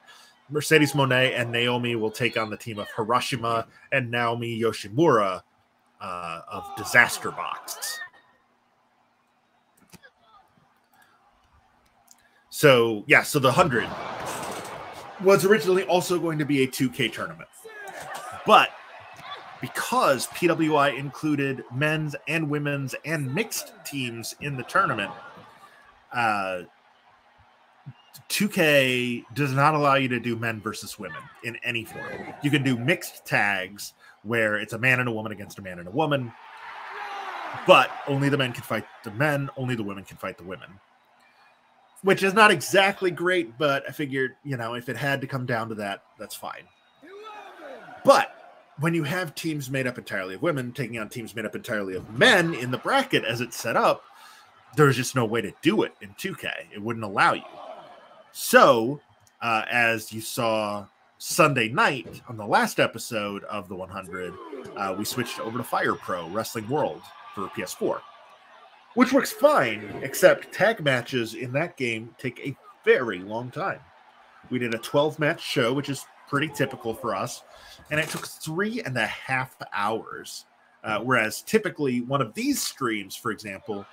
Mercedes Moné and Naomi will take on the team of HARASHIMA and Naomi Yoshimura uh, of Disaster Box. So yeah, so the hundred was originally also going to be a 2K tournament, but because PWI included men's and women's and mixed teams in the tournament, uh, 2K does not allow you to do men versus women in any form. You can do mixed tags where it's a man and a woman against a man and a woman, but only the men can fight the men, only the women can fight the women. Which is not exactly great, but I figured, you know, if it had to come down to that, that's fine. But when you have teams made up entirely of women taking on teams made up entirely of men in the bracket as it's set up, there's just no way to do it in 2K. It wouldn't allow you. So, uh, as you saw Sunday night on the last episode of the 100, uh, we switched over to Fire Pro Wrestling World for PS4, which works fine, except tag matches in that game take a very long time. We did a 12 match show, which is pretty typical for us, and it took three and a half hours. Uh, whereas typically one of these streams, for example,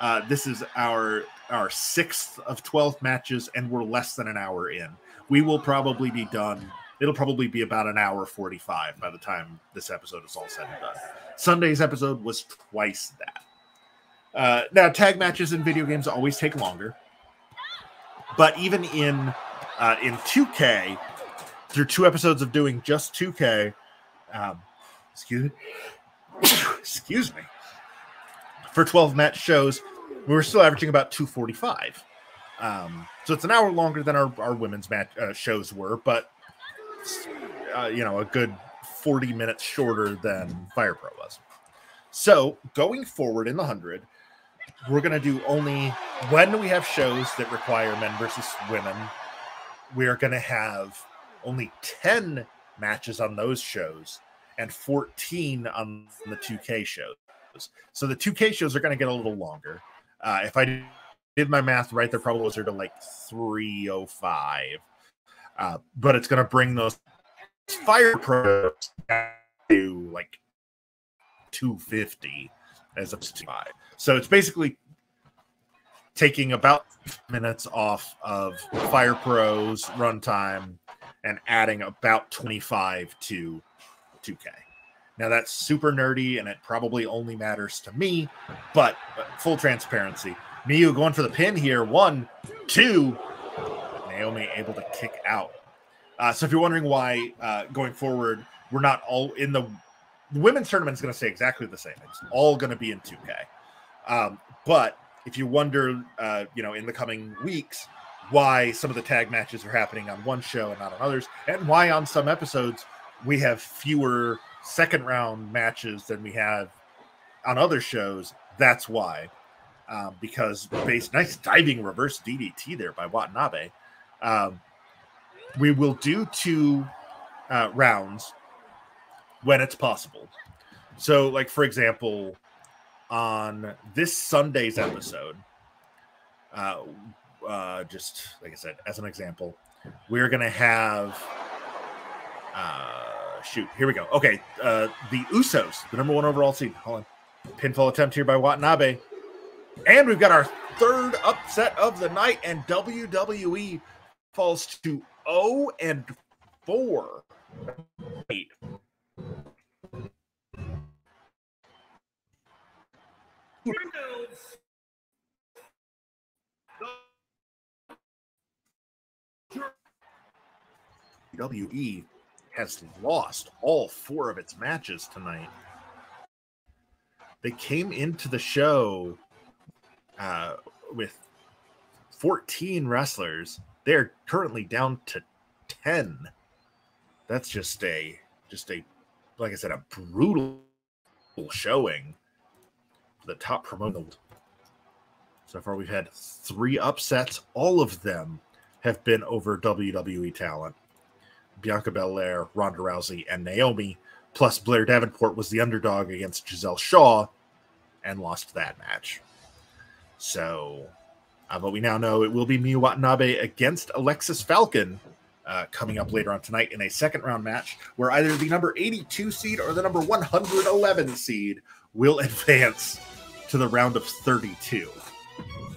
uh, this is our our sixth of 12 matches, and we're less than an hour in. We will probably be done. It'll probably be about an hour 45 by the time this episode is all said and done. Sunday's episode was twice that. Uh, now, tag matches in video games always take longer, but even in uh, in 2K, through two episodes of doing just 2K, um, excuse me, excuse me, for 12 match shows, we were still averaging about 245. Um, so it's an hour longer than our, our women's match uh, shows were, but uh, you know, a good 40 minutes shorter than Fire Pro was. So going forward in the 100, we're going to do only when we have shows that require men versus women, we're going to have only 10 matches on those shows and 14 on the 2K shows. So the 2K shows are going to get a little longer. Uh, if I did my math right, they're probably closer to like 305. Uh, but it's going to bring those fire pros to like 250 as opposed to five. So it's basically taking about minutes off of Fire Pro's runtime and adding about 25 to 2K. Now that's super nerdy and it probably only matters to me, but full transparency. Miu going for the pin here. One, two. Naomi able to kick out. Uh, so if you're wondering why uh, going forward we're not all in the, the women's tournament is going to stay exactly the same. It's all going to be in 2K. Um, but if you wonder, uh, you know, in the coming weeks why some of the tag matches are happening on one show and not on others, and why on some episodes we have fewer second round matches than we have on other shows, that's why. Um, because base nice diving reverse DDT there by Watanabe. Um, we will do two uh, rounds when it's possible. So, like for example, on this Sunday's episode, uh, uh, just like I said, as an example, we're gonna have. Uh, shoot, here we go. Okay, uh, the Usos, the number one overall seed. Hold on, pinfall attempt here by Watanabe, and we've got our third upset of the night, and WWE falls to 0 and 4. WWE has lost all four of its matches tonight. They came into the show uh, with 14 wrestlers. They're currently down to 10. That's just a just a like I said, a brutal showing the top promoted. So far, we've had three upsets. All of them have been over WWE talent. Bianca Belair, Ronda Rousey, and Naomi. Plus, Blair Davenport was the underdog against Gisele Shaw and lost that match. So, uh, but we now know it will be Miu Watanabe against Alexxis Falcon uh, coming up later on tonight in a second round match where either the number 82 seed or the number 111 seed will advance to the round of 32.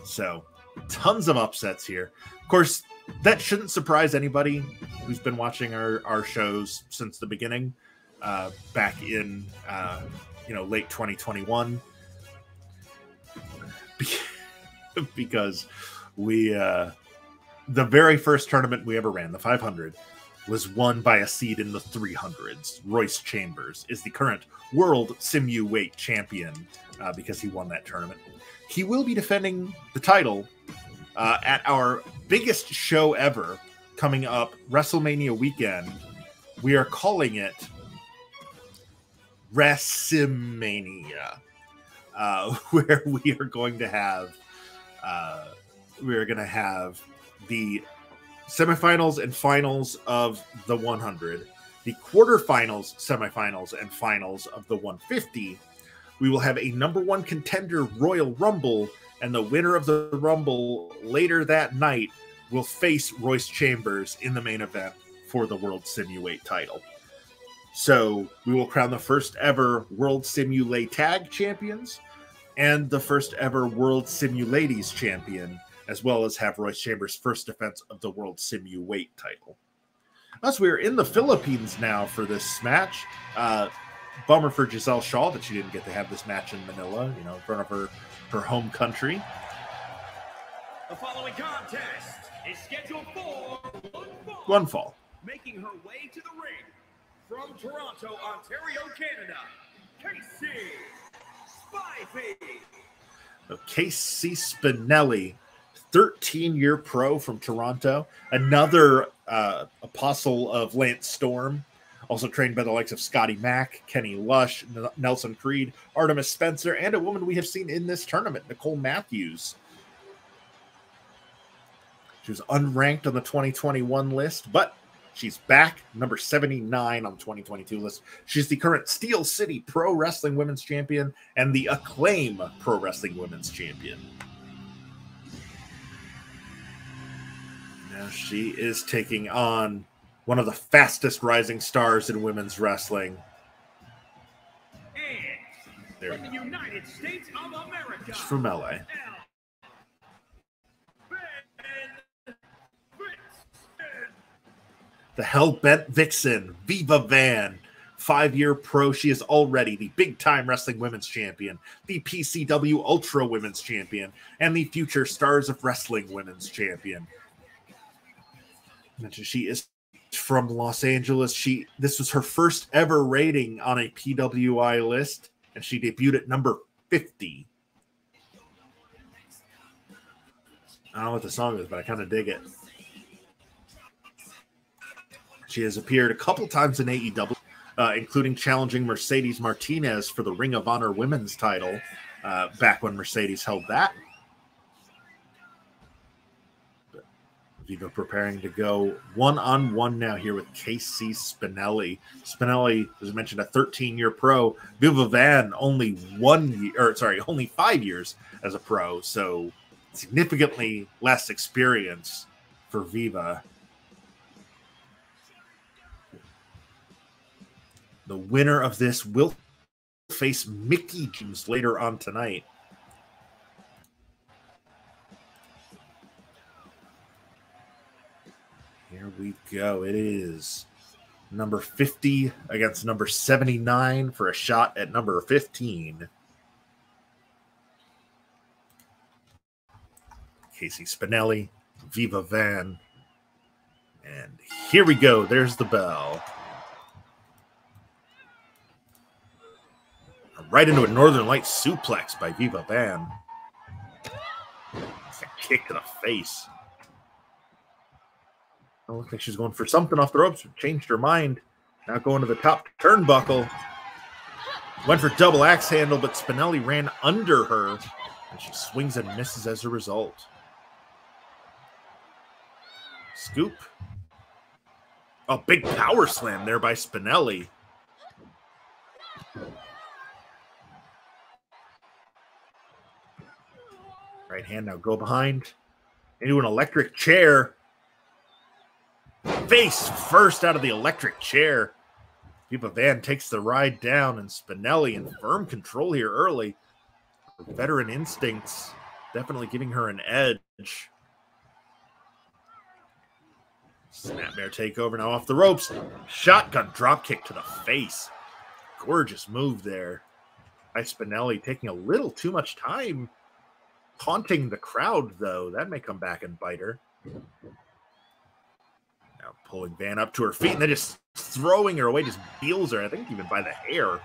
So, tons of upsets here. Of course, that shouldn't surprise anybody who's been watching our, our shows since the beginning, uh, back in uh, you know late 2021, because we uh, the very first tournament we ever ran, the 500, was won by a seed in the 300s. Royce Chambers is the current world Simuweight champion uh, because he won that tournament. He will be defending the title uh, at our biggest show ever coming up WrestleMania weekend. We are calling it WrestleMania, uh, where we are going to have uh, we are going to have the semifinals and finals of the 100 the quarterfinals, semifinals, and finals of the 150, we will have a number one contender Royal Rumble, and the winner of the Rumble later that night will face Royce Chambers in the main event for the World Simuweight title. So we will crown the first ever World Simulate Tag Champions and the first ever World Simuladies Champion, as well as have Royce Chambers' first defense of the World Simuweight title. Us, we're in the Philippines now for this match. Uh, bummer for Gisele Shaw that she didn't get to have this match in Manila, you know, in front of her, her home country. The following contest is scheduled for one fall. One fall. Making her way to the ring from Toronto, Ontario, Canada, Casey Spivey. KC Spinelli, 13 year pro from Toronto, another uh, apostle of Lance Storm, also trained by the likes of Scotty Mack, Kenny Lush, N- Nelson Creed, Artemis Spencer, and a woman we have seen in this tournament, Nicole Matthews. She was unranked on the 2021 list, but she's back, number 79 on the 2022 list. She's the current Steel City Pro Wrestling Women's Champion and the Acclaim Pro Wrestling Women's Champion. Now she is taking on one of the fastest rising stars in women's wrestling. And There from the. United States of America, She's from LA. L. Ben Vixen. The Hell Bent Vixen, Viva Van, five year pro. She is already the big time wrestling women's champion, the PCW Ultra women's champion, and the future Stars of Wrestling women's champion. Mentioned she is from Los Angeles. She this was her first ever rating on a PWI list, and she debuted at number 50. I don't know what the song is, but I kind of dig it. She has appeared a couple times in AEW, uh, including challenging Mercedes Martinez for the Ring of Honor Women's title uh, back when Mercedes held that. Viva preparing to go one on one now here with KC Spinelli. Spinelli, as I mentioned, a 13 year pro. Viva Van only one year, or sorry, only five years as a pro. So significantly less experience for Viva. The winner of this will face Mickie James later on tonight. Here we go. It is number 50 against number 79 for a shot at number 15. KC Spinelli, Viva Van. And here we go. There's the bell. Right into a Northern Light suplex by Viva Van. It's a kick to the face. Looks like she's going for something off the ropes. Changed her mind. Now going to the top turnbuckle. Went for double axe handle, but Spinelli ran under her, and she swings and misses as a result. Scoop. A big power slam there by Spinelli. Right hand now go behind into an electric chair. Face first out of the electric chair. Viva Van takes the ride down, and Spinelli in firm control here early. Veteran instincts definitely giving her an edge. Snapmare takeover now off the ropes. Shotgun drop kick to the face. Gorgeous move there by Spinelli, taking a little too much time taunting the crowd, though. That may come back and bite her. Now pulling Van up to her feet and then just throwing her away, just deals her, I think even by the hair.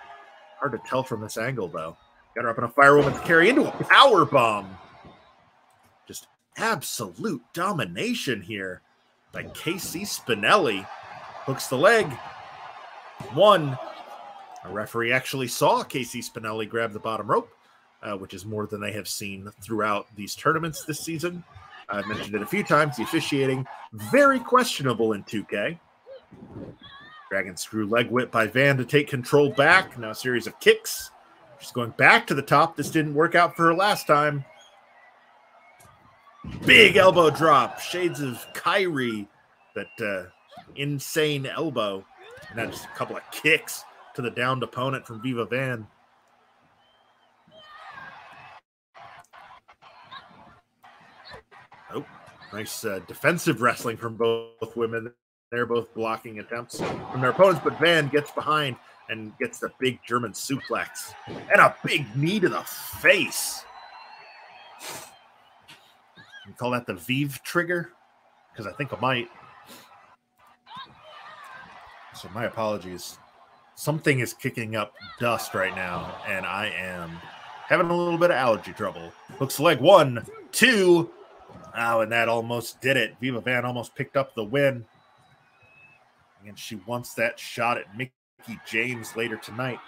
Hard to tell from this angle, though. Got her up in a firewoman's carry into a power bomb. Just absolute domination here by KC Spinelli. Hooks the leg. One. A referee actually saw KC Spinelli grab the bottom rope, uh, which is more than they have seen throughout these tournaments this season. I've mentioned it a few times. The officiating very questionable in 2K. Dragon screw leg whip by Van to take control back. Now a series of kicks. She's going back to the top. This didn't work out for her last time. Big elbow drop. Shades of Kairi. That uh, insane elbow. And then just a couple of kicks to the downed opponent from Viva Van. Oh, nice uh, defensive wrestling from both women. They're both blocking attempts from their opponents, but Van gets behind and gets the big German suplex and a big knee to the face. You call that the Vive trigger? Because I think I might. So my apologies. Something is kicking up dust right now, and I am having a little bit of allergy trouble. Looks like one, two. Oh, and that almost did it. Viva Van almost picked up the win. And she wants that shot at Mickie James later tonight.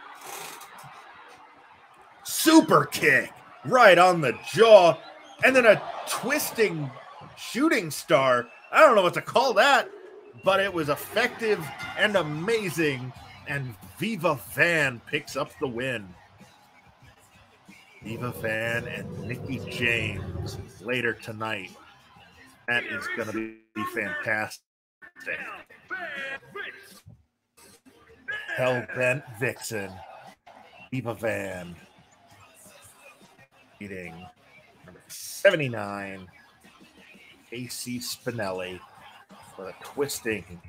Super kick right on the jaw. And then a twisting shooting star. I don't know what to call that but it was effective and amazing. And Viva Van picks up the win. Viva Van and Mickie James later tonight. That is going to be fantastic. Hell Bent Vixen. Viva Van. Beating number 79. KC Spinelli with a twisting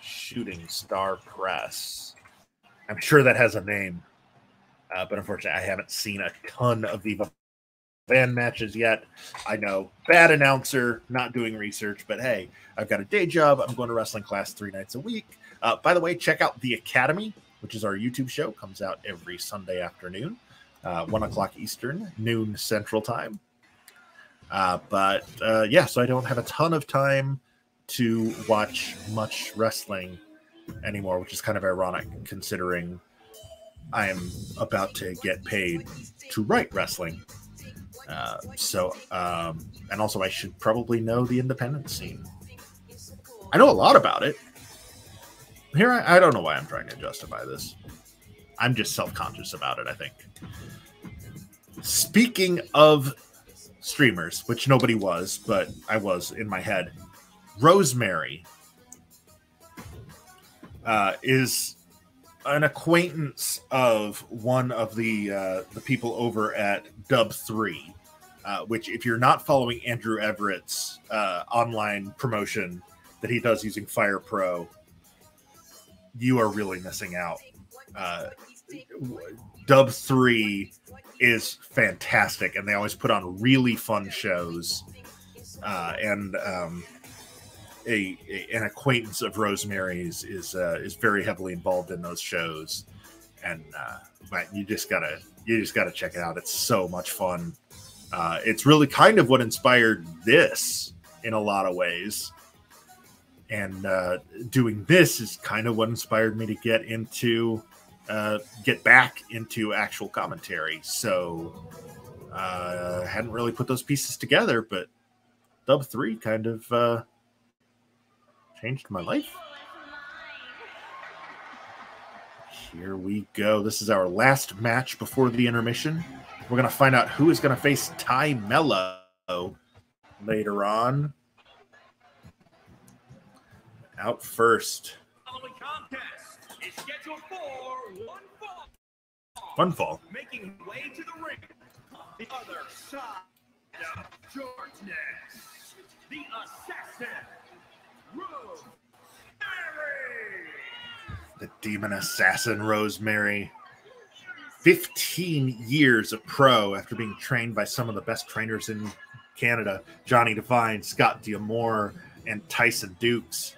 shooting star press. I'm sure that has a name, uh, but unfortunately, I haven't seen a ton of Viva Van matches yet. I know, bad announcer, not doing research, but hey, I've got a day job. I'm going to wrestling class three nights a week. Uh, by the way, check out The Academy, which is our YouTube show, comes out every Sunday afternoon, uh, one o'clock Eastern, noon Central Time. Uh, but uh, yeah, so I don't have a ton of time to watch much wrestling anymore, which is kind of ironic considering I am about to get paid to write wrestling. Uh, so, um, and also, I should probably know the independent scene. I know a lot about it. Here, I, I don't know why I'm trying to justify this. I'm just self conscious about it, I think. Speaking of streamers, which nobody was, but I was in my head. Rosemary uh, is an acquaintance of one of the uh, the people over at Dub Three, uh, which if you're not following Andrew Everett's uh, online promotion that he does using Fire Pro, you are really missing out. Uh, Dub Three is fantastic, and they always put on really fun shows. Uh, and um, a, a, an acquaintance of Rosemary's is uh, is very heavily involved in those shows, and uh, but you just gotta you just gotta check it out. It's so much fun. Uh, it's really kind of what inspired this in a lot of ways, and uh, doing this is kind of what inspired me to get into uh, get back into actual commentary. So uh, hadn't really put those pieces together, but Dub Three kind of uh, changed my life. Here we go. This is our last match before the intermission. We're going to find out who is going to face Tay Melo later on. Out first. One fall. Making way to the ring. The other side of Darkness. The assassin. The demon assassin Rosemary. 15 years of pro after being trained by some of the best trainers in Canada Johnny Devine, Scott D'Amore, and Tyson Dux.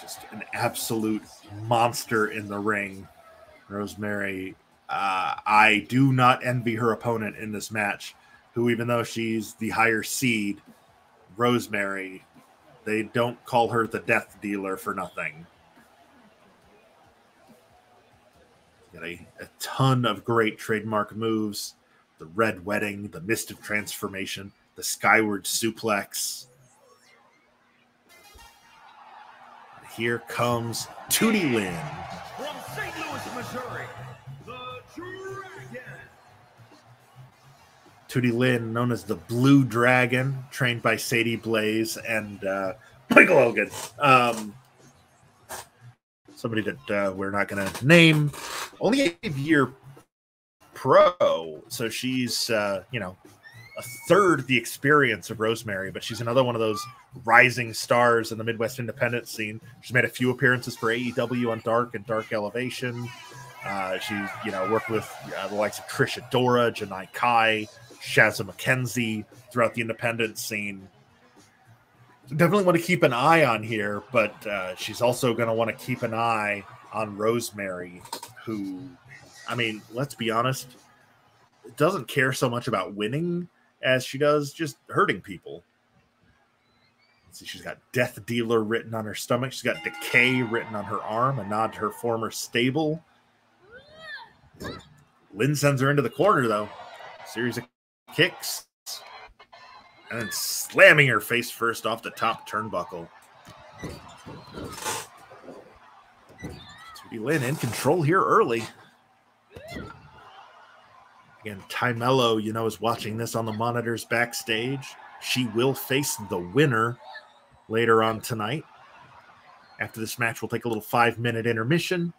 Just an absolute monster in the ring. Rosemary uh, I do not envy her opponent in this match, who, even though she's the higher seed, Rosemary, they don't call her the death dealer for nothing. Got a, a ton of great trademark moves the red wedding, the mist of transformation, the skyward suplex. Here comes Tootie Lynn. From St. Louis, Missouri, Tootie Lynn, known as the Blue Dragon, trained by Sadie Blaze and uh, Michael Hogan. Um, somebody that uh, we're not going to name. Only a year pro, so she's uh, you know a third the experience of Rosemary, but she's another one of those rising stars in the Midwest independent scene. She's made a few appearances for AEW on Dark and Dark Elevation. Uh, she, you know, worked with uh, the likes of Trisha Dora, Janai Kai, Shazza McKenzie throughout the independent scene. Definitely want to keep an eye on here, but uh, she's also going to want to keep an eye on Rosemary, who, I mean, let's be honest, doesn't care so much about winning as she does just hurting people. See, she's got Death Dealer written on her stomach. She's got Decay written on her arm, a nod to her former stable. Lynn sends her into the corner, though. Series of kicks. And then slamming her face first off the top turnbuckle. Tootie Lynn in control here early. Again, Tay Melo, you know, is watching this on the monitors backstage. She will face the winner later on tonight. After this match, we'll take a little five minute intermission.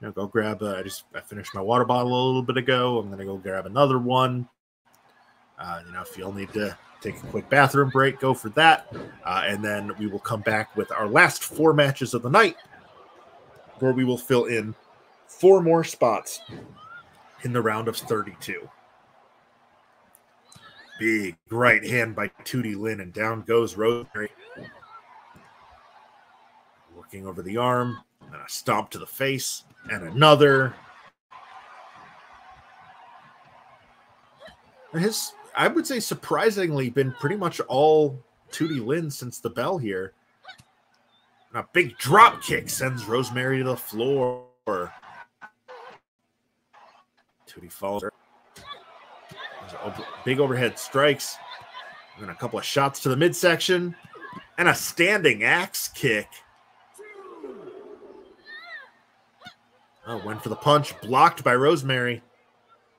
You know, go grab. A, I just I finished my water bottle a little bit ago. I'm gonna go grab another one. Uh, you know, if you'll need to take a quick bathroom break, go for that. Uh, and then we will come back with our last four matches of the night, where we will fill in four more spots in the round of 32. Big right hand by Tootie Lynn, and down goes Rosemary. Working over the arm, and a stomp to the face, and another. His, I would say, surprisingly, been pretty much all Tootie Lynn since the bell here. And a big drop kick sends Rosemary to the floor. Tootie falls. Big overhead strikes. And a couple of shots to the midsection. And a standing axe kick. Oh, went for the punch. Blocked by Rosemary.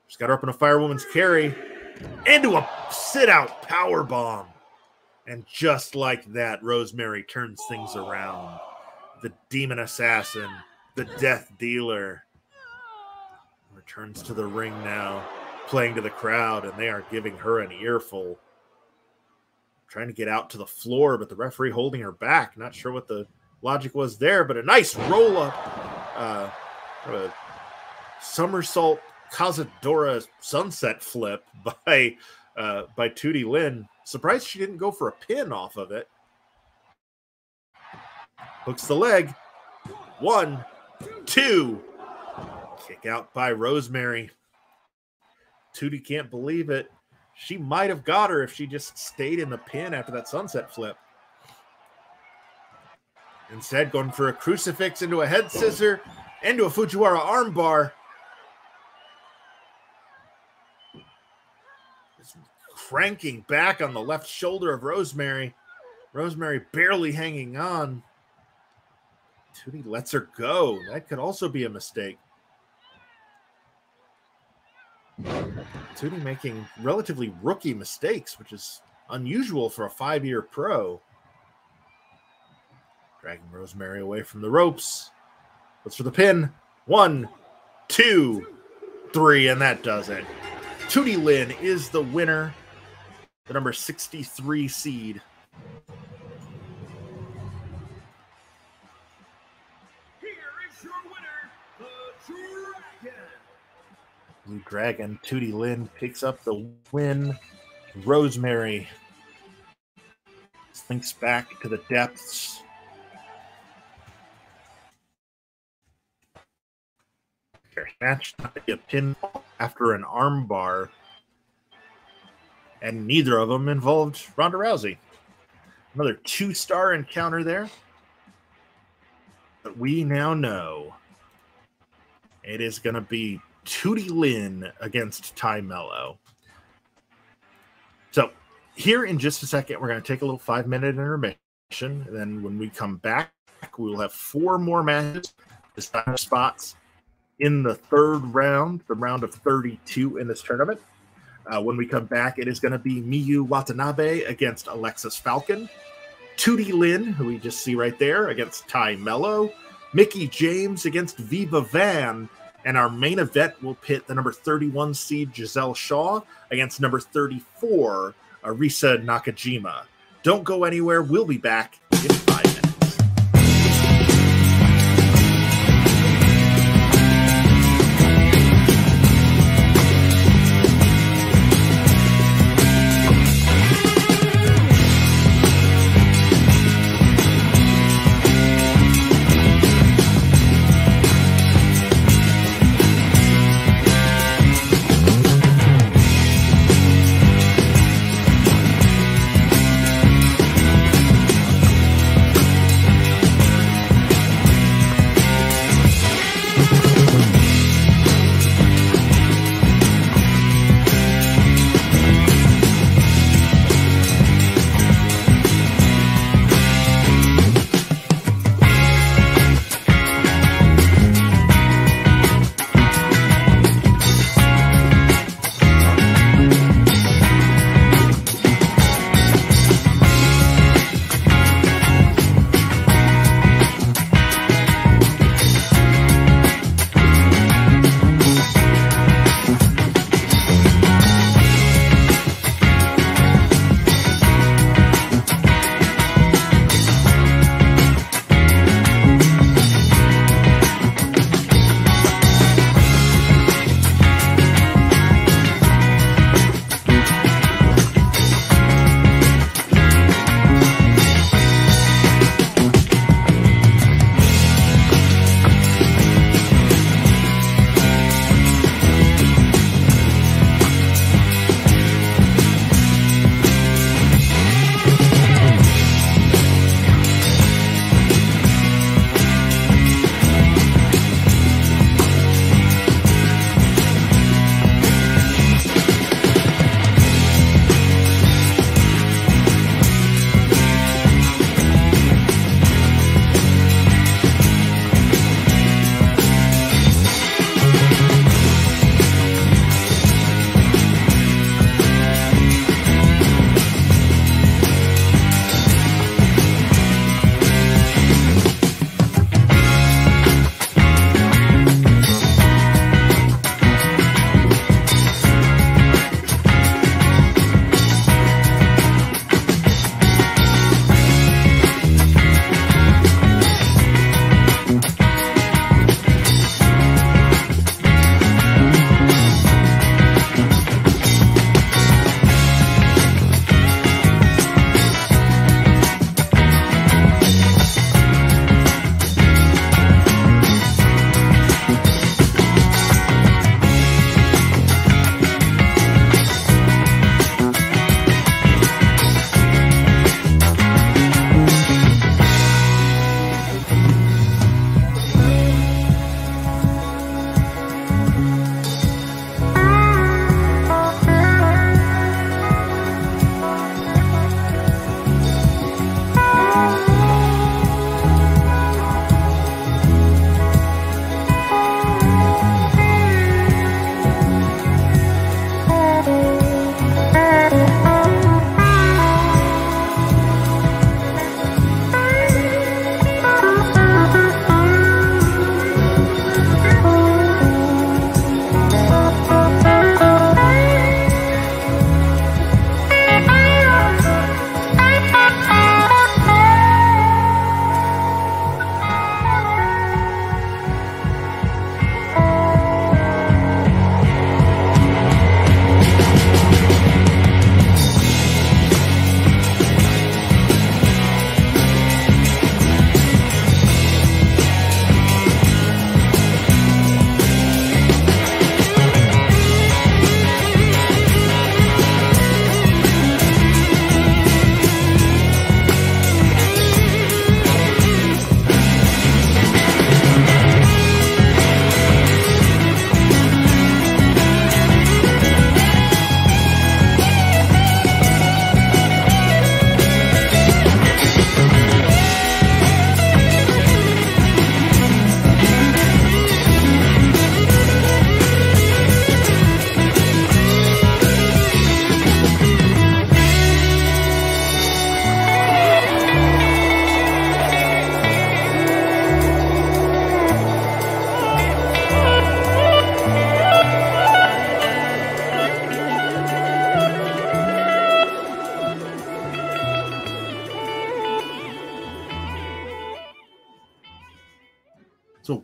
She's got her up in a firewoman's carry. Into a sit out power bomb. And just like that, Rosemary turns things around. The demon assassin, the death dealer, returns to the ring now, playing to the crowd, and they are giving her an earful. Trying to get out to the floor, but the referee holding her back. Not sure what the logic was there, but a nice roll up, uh, a somersault Cazadora sunset flip by uh, by Tootie Lynn. Surprised she didn't go for a pin off of it. Hooks the leg. One, two. Kick out by Rosemary. Tootie can't believe it. She might have got her if she just stayed in the pin after that sunset flip. Instead, going for a crucifix into a head scissor, into a Fujiwara armbar. Just cranking back on the left shoulder of Rosemary. Rosemary barely hanging on. Tootie lets her go. That could also be a mistake. Tootie making relatively rookie mistakes, which is unusual for a five year pro. Dragging Rosemary away from the ropes. Looks for the pin. One, two, three, and that does it. Tootie Lynn is the winner, the number 63 seed. Here is your winner, the Dragon. Blue Dragon, Tootie Lynn picks up the win. Rosemary slinks back to the depths. Match a pinfall after an armbar, and neither of them involved Ronda Rousey. Another two-star encounter there. But we now know it is going to be Tootie Lynn against Tay Melo. So here in just a second, we're going to take a little five minute intermission. And then when we come back, we will have four more matches, decide spots in the third round, the round of 32 in this tournament. Uh, when we come back, it is going to be Miu Watanabe against Alexxis Falcon, Tootie Lynn, who we just see right there, against Tay Melo, Mickie James against Viva Van, and our main event will pit the number 31 seed Gisele Shaw against number 34 Arisa Nakajima. Don't go anywhere. We'll be back in five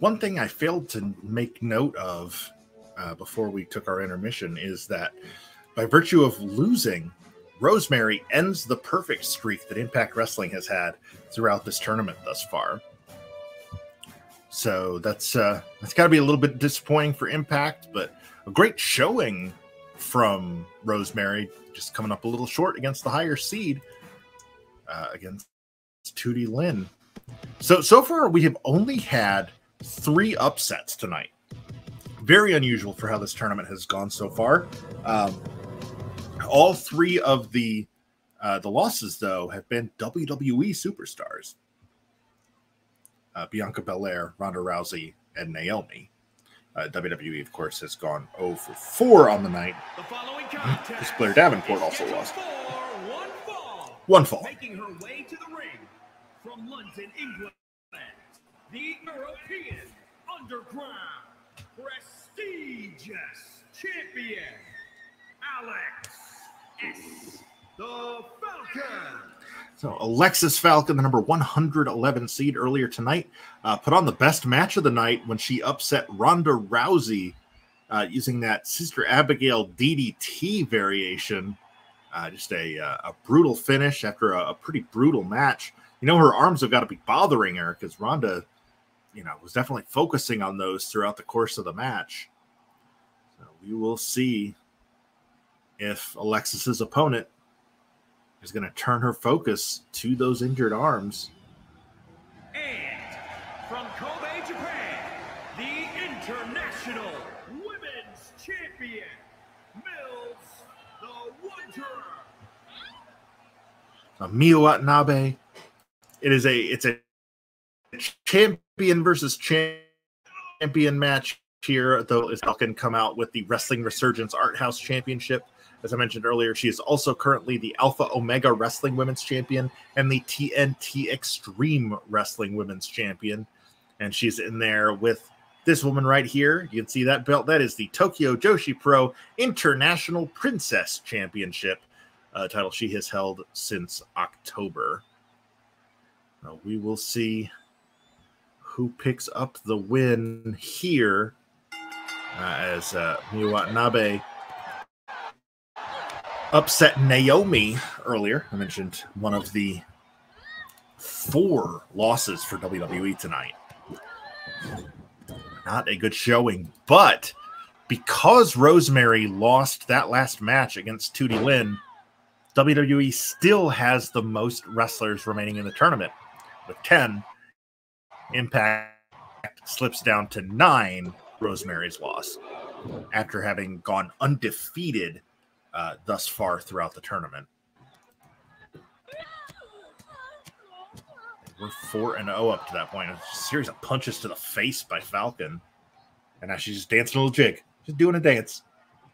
one thing I failed to make note of uh, before we took our intermission is that by virtue of losing, Rosemary ends the perfect streak that Impact Wrestling has had throughout this tournament thus far. So that's uh, that's got to be a little bit disappointing for Impact, but a great showing from Rosemary, just coming up a little short against the higher seed uh, against Tootie Lynn. So so far we have only had three upsets tonight. Very unusual for how this tournament has gone so far. Um, all three of the uh, the losses, though, have been WWE superstars. Uh, Bianca Belair, Ronda Rousey, and Naomi. Uh, WWE, of course, has gone 0 for 4 on the night. This Blair Davenport also lost. One fall. One fall. Making her way to the ring from London, England, the European Underground prestigious champion, Alex S. The Falcon. So Alexxis Falcon, the number 111 seed earlier tonight, uh, put on the best match of the night when she upset Ronda Rousey uh, using that Sister Abigail DDT variation. Uh, just a, uh, a brutal finish after a, a pretty brutal match. You know, her arms have got to be bothering her because Ronda, you know, was definitely focusing on those throughout the course of the match. So we will see if Alexxis's opponent is going to turn her focus to those injured arms. And from Kobe, Japan, the International Women's Champion, Mills the Wonderer. Uh, Miu Watanabe. It is a it's a champion versus champion match here, though is Falcon come out with the Wrestling Resurgence Art House Championship. As I mentioned earlier, she is also currently the Alpha Omega Wrestling Women's Champion and the TNT Extreme Wrestling Women's Champion. And she's in there with this woman right here. You can see that belt. That is the Tokyo Joshi Pro International Princess Championship uh, title she has held since October. We will see who picks up the win here uh, as uh, Miu Watanabe upset Naomi earlier. I mentioned one of the four losses for WWE tonight. Not a good showing, but because Rosemary lost that last match against Tootie Lynn, WWE still has the most wrestlers remaining in the tournament with 10. Impact slips down to nine, Rosemary's loss, after having gone undefeated uh, thus far throughout the tournament. We're 4 and 0 up to that point. A series of punches to the face by Falcon. And now she's just dancing a little jig, just doing a dance.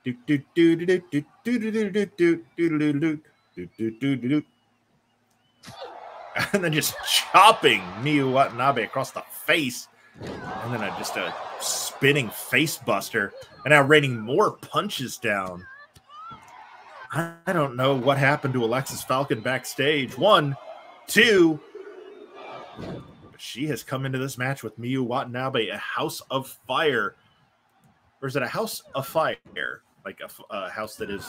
Do, do, do, do, do, do, do, do, do, do, do, do, do, do, do, do, do, do, do. And then just chopping Miu Watanabe across the face. And then a, just a spinning face buster. And now raining more punches down. I don't know what happened to Alexxis Falcon backstage. One, two. She has come into this match with Miu Watanabe, a house of fire. Or is it a house of fire? Like a house that is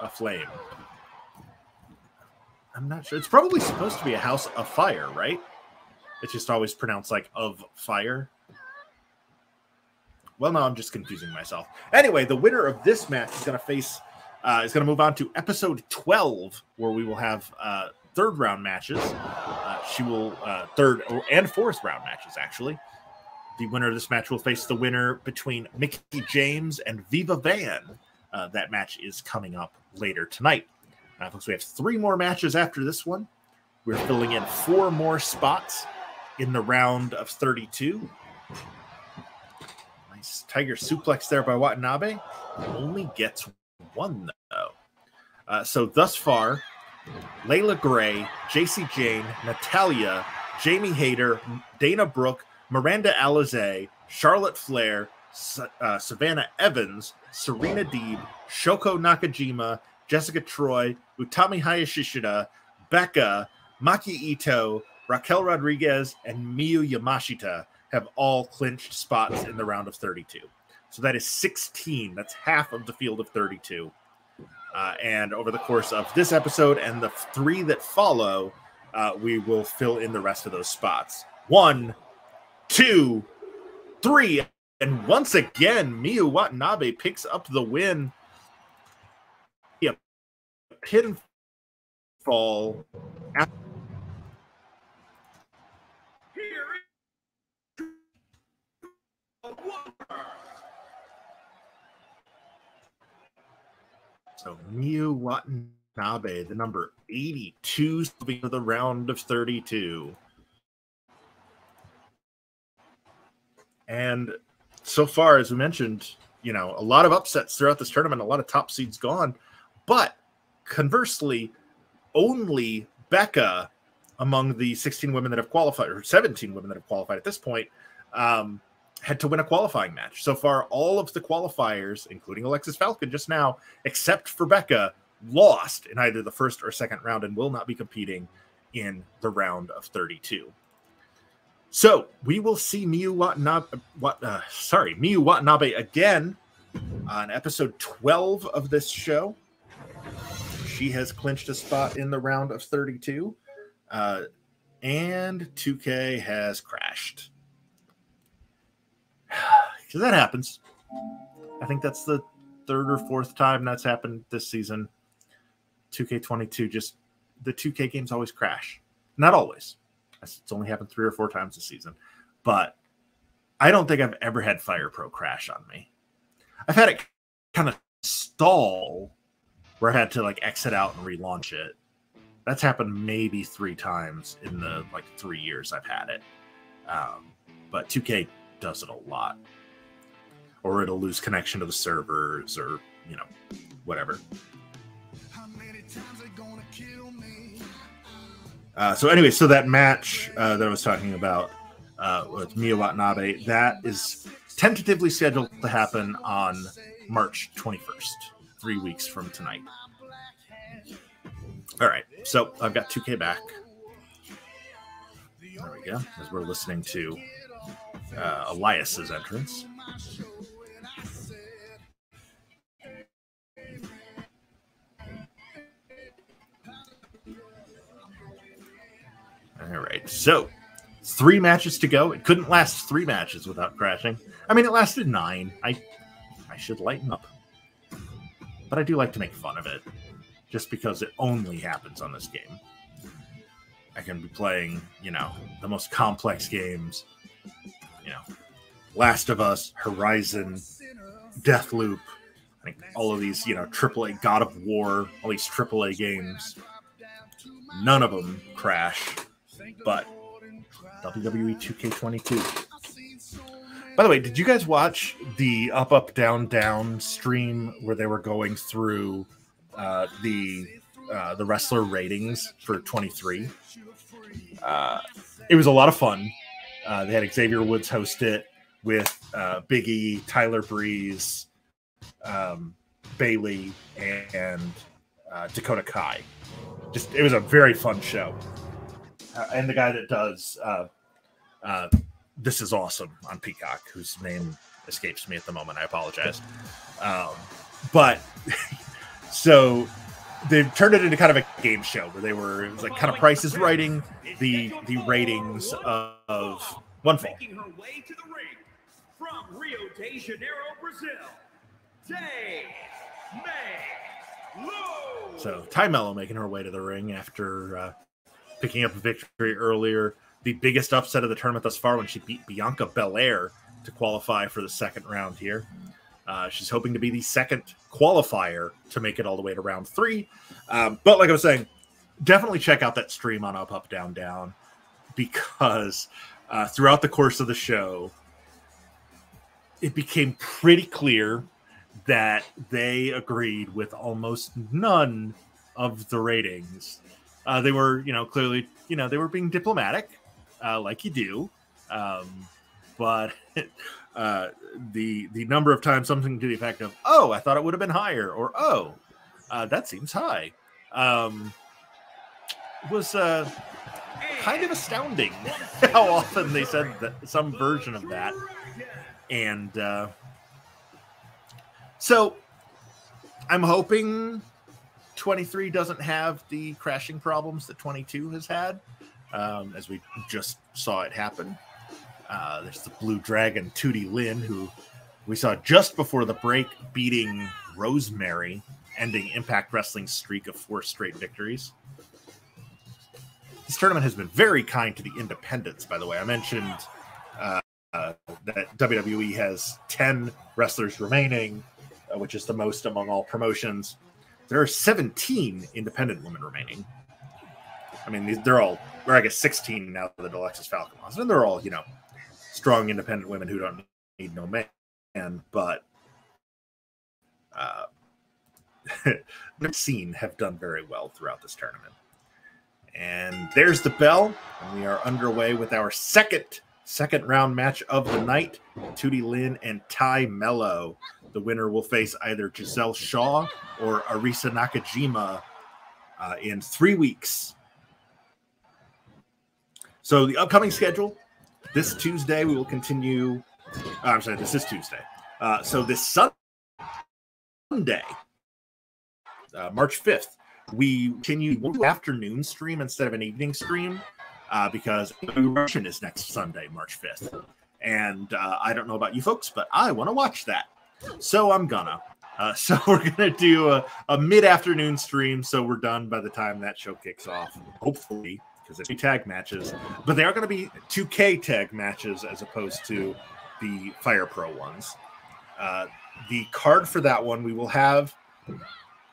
aflame? I'm not sure. It's probably supposed to be a house of fire, right? It's just always pronounced like of fire. Well, no, I'm just confusing myself. Anyway, the winner of this match is going to face, uh, is going to move on to episode 12, where we will have uh, third round matches. Uh, she will, uh, third and fourth round matches, actually. The winner of this match will face the winner between Mickie James and Viva Van. Uh, that match is coming up later tonight. Uh, folks, we have three more matches after this one. We're filling in four more spots in the round of 32. Nice tiger suplex there by Watanabe. Only gets one, though. Uh, so, thus far, Layla Gray, JC Jane, Natalia, Jamie Hayter, Dana Brooke, Miranda Alizé, Charlotte Flair, uh, Savannah Evans, Serena Deeb, Shoko Nakajima, Jessica Troy, Utami Hayashishita, Becca, Maki Ito, Raquel Rodriguez, and Miyu Yamashita have all clinched spots in the round of 32. So that is 16. That's half of the field of 32. Uh, and over the course of this episode and the three that follow, uh, we will fill in the rest of those spots. One, two, three. And once again, Miu Watanabe picks up the win. Pinfall. Winner. So Miu Watanabe, the number 82, moving to the round of 32. And so far, as we mentioned, you know, a lot of upsets throughout this tournament, a lot of top seeds gone. But conversely, only Becca among the 16 women that have qualified, or 17 women that have qualified at this point, um, had to win a qualifying match. So far, all of the qualifiers, including Alexxis Falcon just now, except for Becca, lost in either the first or second round and will not be competing in the round of 32. So we will see Miu Watanabe, what, uh, sorry, Miu Watanabe again on episode 12 of this show. She has clinched a spot in the round of 32. Uh, and 2K has crashed. Because that happens. I think that's the third or fourth time that's happened this season. 2K22 just the 2K games always crash. Not always. It's only happened three or four times this season. But I don't think I've ever had Fire Pro crash on me. I've had it kind of stall where I had to like exit out and relaunch it. That's happened maybe three times in the like three years I've had it. Um, but 2K does it a lot. Or it'll lose connection to the servers or, you know, whatever. Uh, so anyway, so that match uh, that I was talking about uh, with Miu Watanabe, that is tentatively scheduled to happen on March 21st, three weeks from tonight. All right, so I've got 2K back. There we go, as we're listening to uh, Elias's entrance. All right. So, three matches to go. It couldn't last three matches without crashing. I mean, it lasted nine. I I should lighten up. But I do like to make fun of it just because it only happens on this game. I can be playing, you know, the most complex games, you know, Last of Us, Horizon, Deathloop, I think all of these, you know, AAA God of War, all these AAA games. None of them crash but WWE 2K22. By the way, did you guys watch the up up down down stream where they were going through uh, the uh, the wrestler ratings for 23? Uh, it was a lot of fun. Uh, they had Xavier Woods host it with uh, Biggie, Tyler Breeze, um, Bayley, and uh, Dakota Kai. Just it was a very fun show uh, and the guy that does uh, uh, "This Is Awesome" on Peacock, whose name escapes me at the moment. I apologize. Um, but so they've turned it into kind of a game show where they were it was like kind of prices writing the the ratings of, of one fall. Making her way to the ring from Rio de Janeiro, Brazil, Day May Lou. So Tay Melo making her way to the ring after uh, picking up a victory earlier. The biggest upset of the tournament thus far when she beat Bianca Belair to qualify for the second round here. Uh, she's hoping to be the second qualifier to make it all the way to round three. Um, but like I was saying, definitely check out that stream on Up, Up, Down, Down because uh, throughout the course of the show, it became pretty clear that they agreed with almost none of the ratings uh, they were, you know, clearly, you know, they were being diplomatic, uh, like you do. Um, but uh, the the number of times something to the effect of, "Oh, I thought it would have been higher," or "Oh, uh, that seems high," um, was uh, kind of astounding how often they said that, some version of that. And uh, so I'm hoping 23 doesn't have the crashing problems that 22 has had, um, as we just saw it happen. Uh, there's the Blue Dragon, Tootie Lynn, who we saw just before the break beating Rosemary, ending Impact Wrestling's streak of four straight victories. This tournament has been very kind to the independents, by the way. I mentioned uh, uh, that WWE has 10 wrestlers remaining, uh, which is the most among all promotions. There are 17 independent women remaining. I mean, they're all, or I guess 16 now that Alexxis Falcon lost. And they're all, you know, strong independent women who don't need no man. But uh, seen have done very well throughout this tournament. And there's the bell, and we are underway with our second second round match of the night. Tootie Lynn and Tay Melo. The winner will face either Gisele Shaw or Arisa Nakajima uh, in three weeks. So the upcoming schedule this Tuesday we will continue. Uh, I'm sorry, this is Tuesday. Uh, so this Sunday, uh, March 5th, we continue do afternoon stream instead of an evening stream uh, because Russian is next Sunday, March 5th. And uh, I don't know about you folks, but I want to watch that. So I'm gonna. Uh, so we're gonna do a, a mid-afternoon stream, so we're done by the time that show kicks off. Hopefully, because it's tag matches, but they are going to be 2K tag matches as opposed to the Fire Pro ones. Uh, the card for that one we will have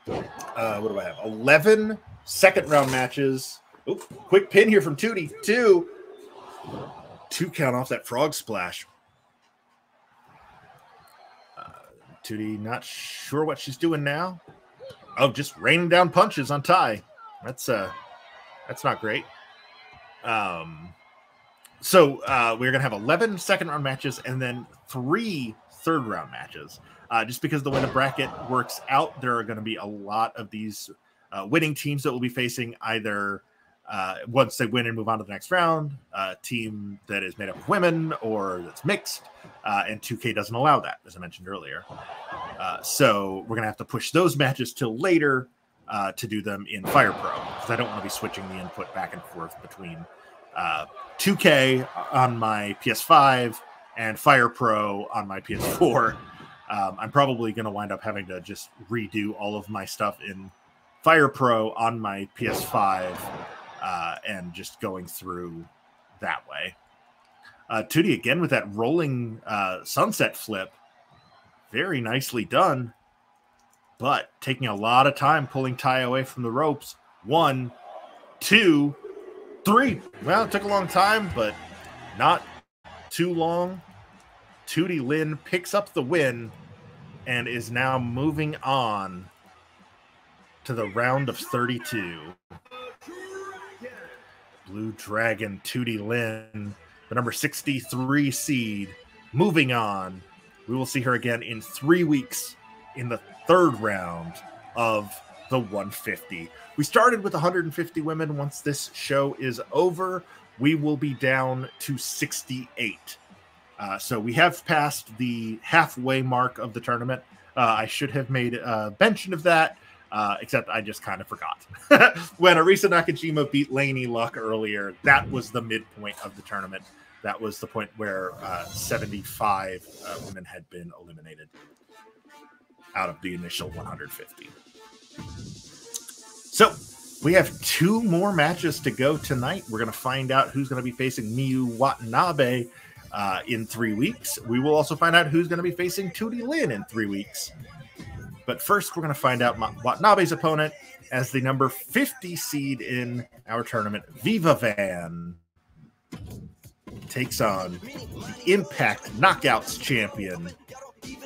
uh, what do I have? 11 second round matches. Oop, quick pin here from Tootie. Two. Two count off that frog splash. Uh, Tootie not sure what she's doing now. Oh, just raining down punches on Tay. That's uh that's not great. Um so uh we're gonna have 11 second round matches and then three third round matches uh, just because the way the bracket works out, there are going to be a lot of these uh, winning teams that will be facing either uh, once they win and move on to the next round, a team that is made up of women or that's mixed. Uh, and 2K doesn't allow that, as I mentioned earlier. Uh, so we're going to have to push those matches till later uh, to do them in Fire Pro because I don't want to be switching the input back and forth between 2K on my PS5 and Fire Pro on my PS4 um, I'm probably going to wind up having to just redo all of my stuff in Fire Pro on my PS5 uh, and just going through that way. Uh, Tootie again with that rolling uh, sunset flip. Very nicely done, but taking a lot of time pulling Tay away from the ropes. One, two, three. Well, it took a long time, but not too long. Tootie Lynn picks up the win and is now moving on to the round of 32. Blue Dragon Tootie Lynn, the number 63 seed, moving on. We will see her again in three weeks in the third round of the 150. We started with 150 women. Once this show is over, we will be down to 68. Uh, so we have passed the halfway mark of the tournament. Uh, I should have made a mention of that, uh, except I just kind of forgot. when Arisa Nakajima beat Laynie Luck earlier, that was the midpoint of the tournament. That was the point where uh, 75 uh, women had been eliminated out of the initial 150. So we have two more matches to go tonight. We're going to find out who's going to be facing Miu Watanabe uh, in three weeks. We will also find out who's going to be facing Tootie Lynn in three weeks. But first, we're going to find out Watanabe's opponent as the number 50 seed in our tournament, Viva Van takes on the Impact Knockouts champion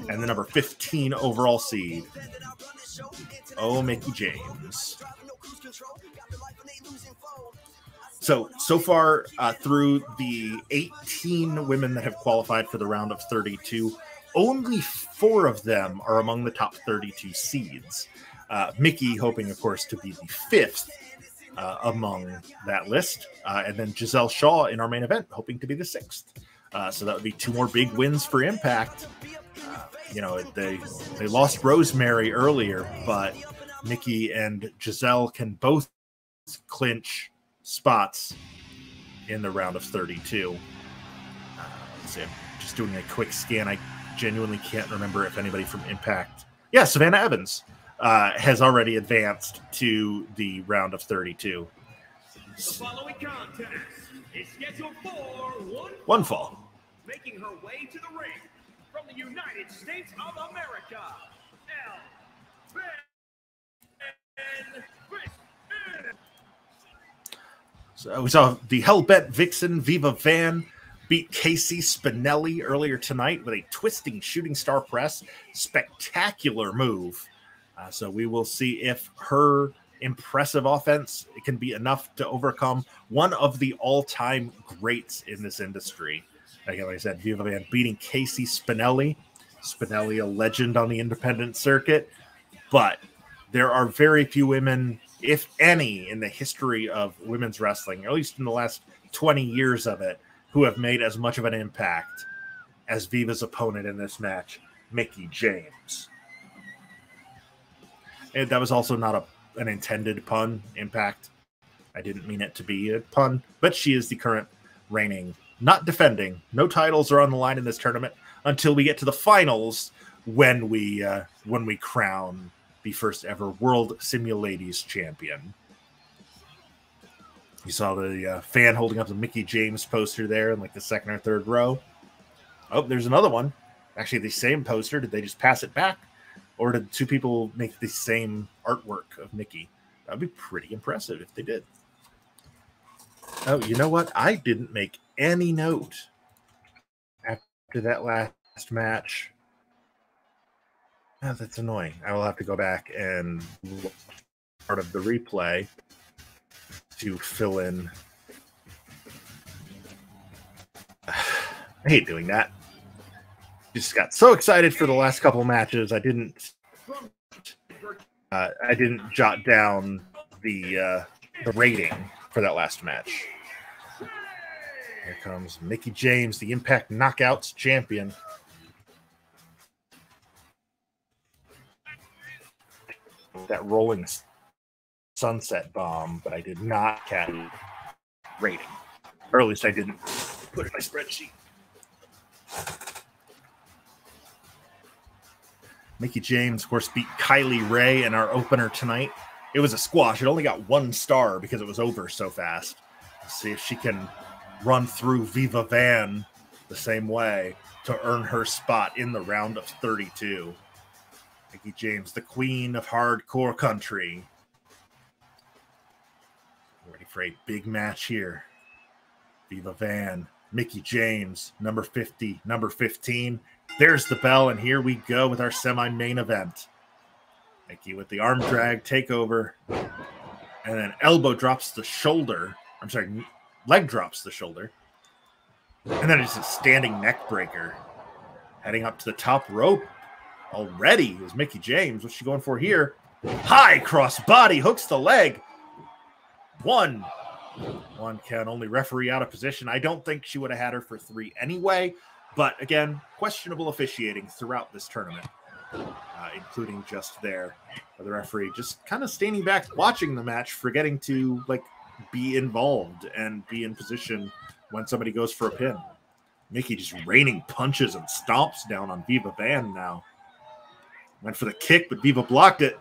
and the number 15 overall seed, Oh Mickie James. So so far uh, through the 18 women that have qualified for the round of 32, only four of them are among the top 32 seeds. Uh, Mickie hoping, of course, to be the fifth uh, among that list. Uh, and then Gisele Shaw in our main event, hoping to be the sixth. Uh, so that would be two more big wins for Impact. Uh, you know, they they lost Rosemary earlier, but Mickie and Gisele can both clinch spots in the round of 32. Uh, let's see, I'm just doing a quick scan. I genuinely can't remember if anybody from Impact. Yeah, Savannah Evans uh, has already advanced to the round of 32. The following contest is scheduled for one, One fall. making her way to the ring from the United States of America, Visten. So we saw the Hellbent Vixen Viva Van beat KC Spinelli earlier tonight with a twisting shooting star press. Spectacular move. Uh, so we will see if her impressive offense can be enough to overcome one of the all-time greats in this industry. Again, like I said, Viva Van beating KC Spinelli. Spinelli, a legend on the independent circuit, but there are very few women, if any, in the history of women's wrestling, at least in the last 20 years of it, who have made as much of an impact as Viva's opponent in this match, Mickie James. And that was also not a, an intended pun, impact. I didn't mean it to be a pun, but she is the current reigning, not defending. No titles are on the line in this tournament until we get to the finals when we uh, when we crown the first ever World Simuladies champion. You saw the uh, fan holding up the Mickie James poster there in like the second or third row. Oh, there's another one. Actually, the same poster. Did they just pass it back? Or did two people make the same artwork of Mickie? That would be pretty impressive if they did. Oh, you know what? I didn't make any note after that last match. Oh, that's annoying. I will have to go back and part of the replay to fill in. I hate doing that. Just got so excited for the last couple matches. I didn't. Uh, I didn't jot down the uh, the rating for that last match. Here comes Mickie James, the Impact Knockouts champion. That rolling sunset bomb, but I did not catch rating. Or at least I didn't put in my spreadsheet. Mickie James, of course, beat Kylie Rae in our opener tonight. It was a squash. It only got one star because it was over so fast. Let's see if she can run through Viva Van the same way to earn her spot in the round of 32. Mickie James, the queen of hardcore country. Ready for a big match here. Viva Van, Mickie James, number 50, number 15. There's the bell, and here we go with our semi main event. Mickie with the arm drag takeover, and then elbow drops the shoulder. I'm sorry, leg drops the shoulder. And then it's a standing neck breaker. Heading up to the top rope already is Mickie James. What's she going for here? High cross body hooks the leg. One. One count only referee out of position. I don't think she would have had her for three anyway. But again, questionable officiating throughout this tournament, uh, including just there. The referee just kind of standing back, watching the match, forgetting to like be involved and be in position when somebody goes for a pin. Mickie just raining punches and stomps down on Viva Van now. Went for the kick, but Viva blocked it.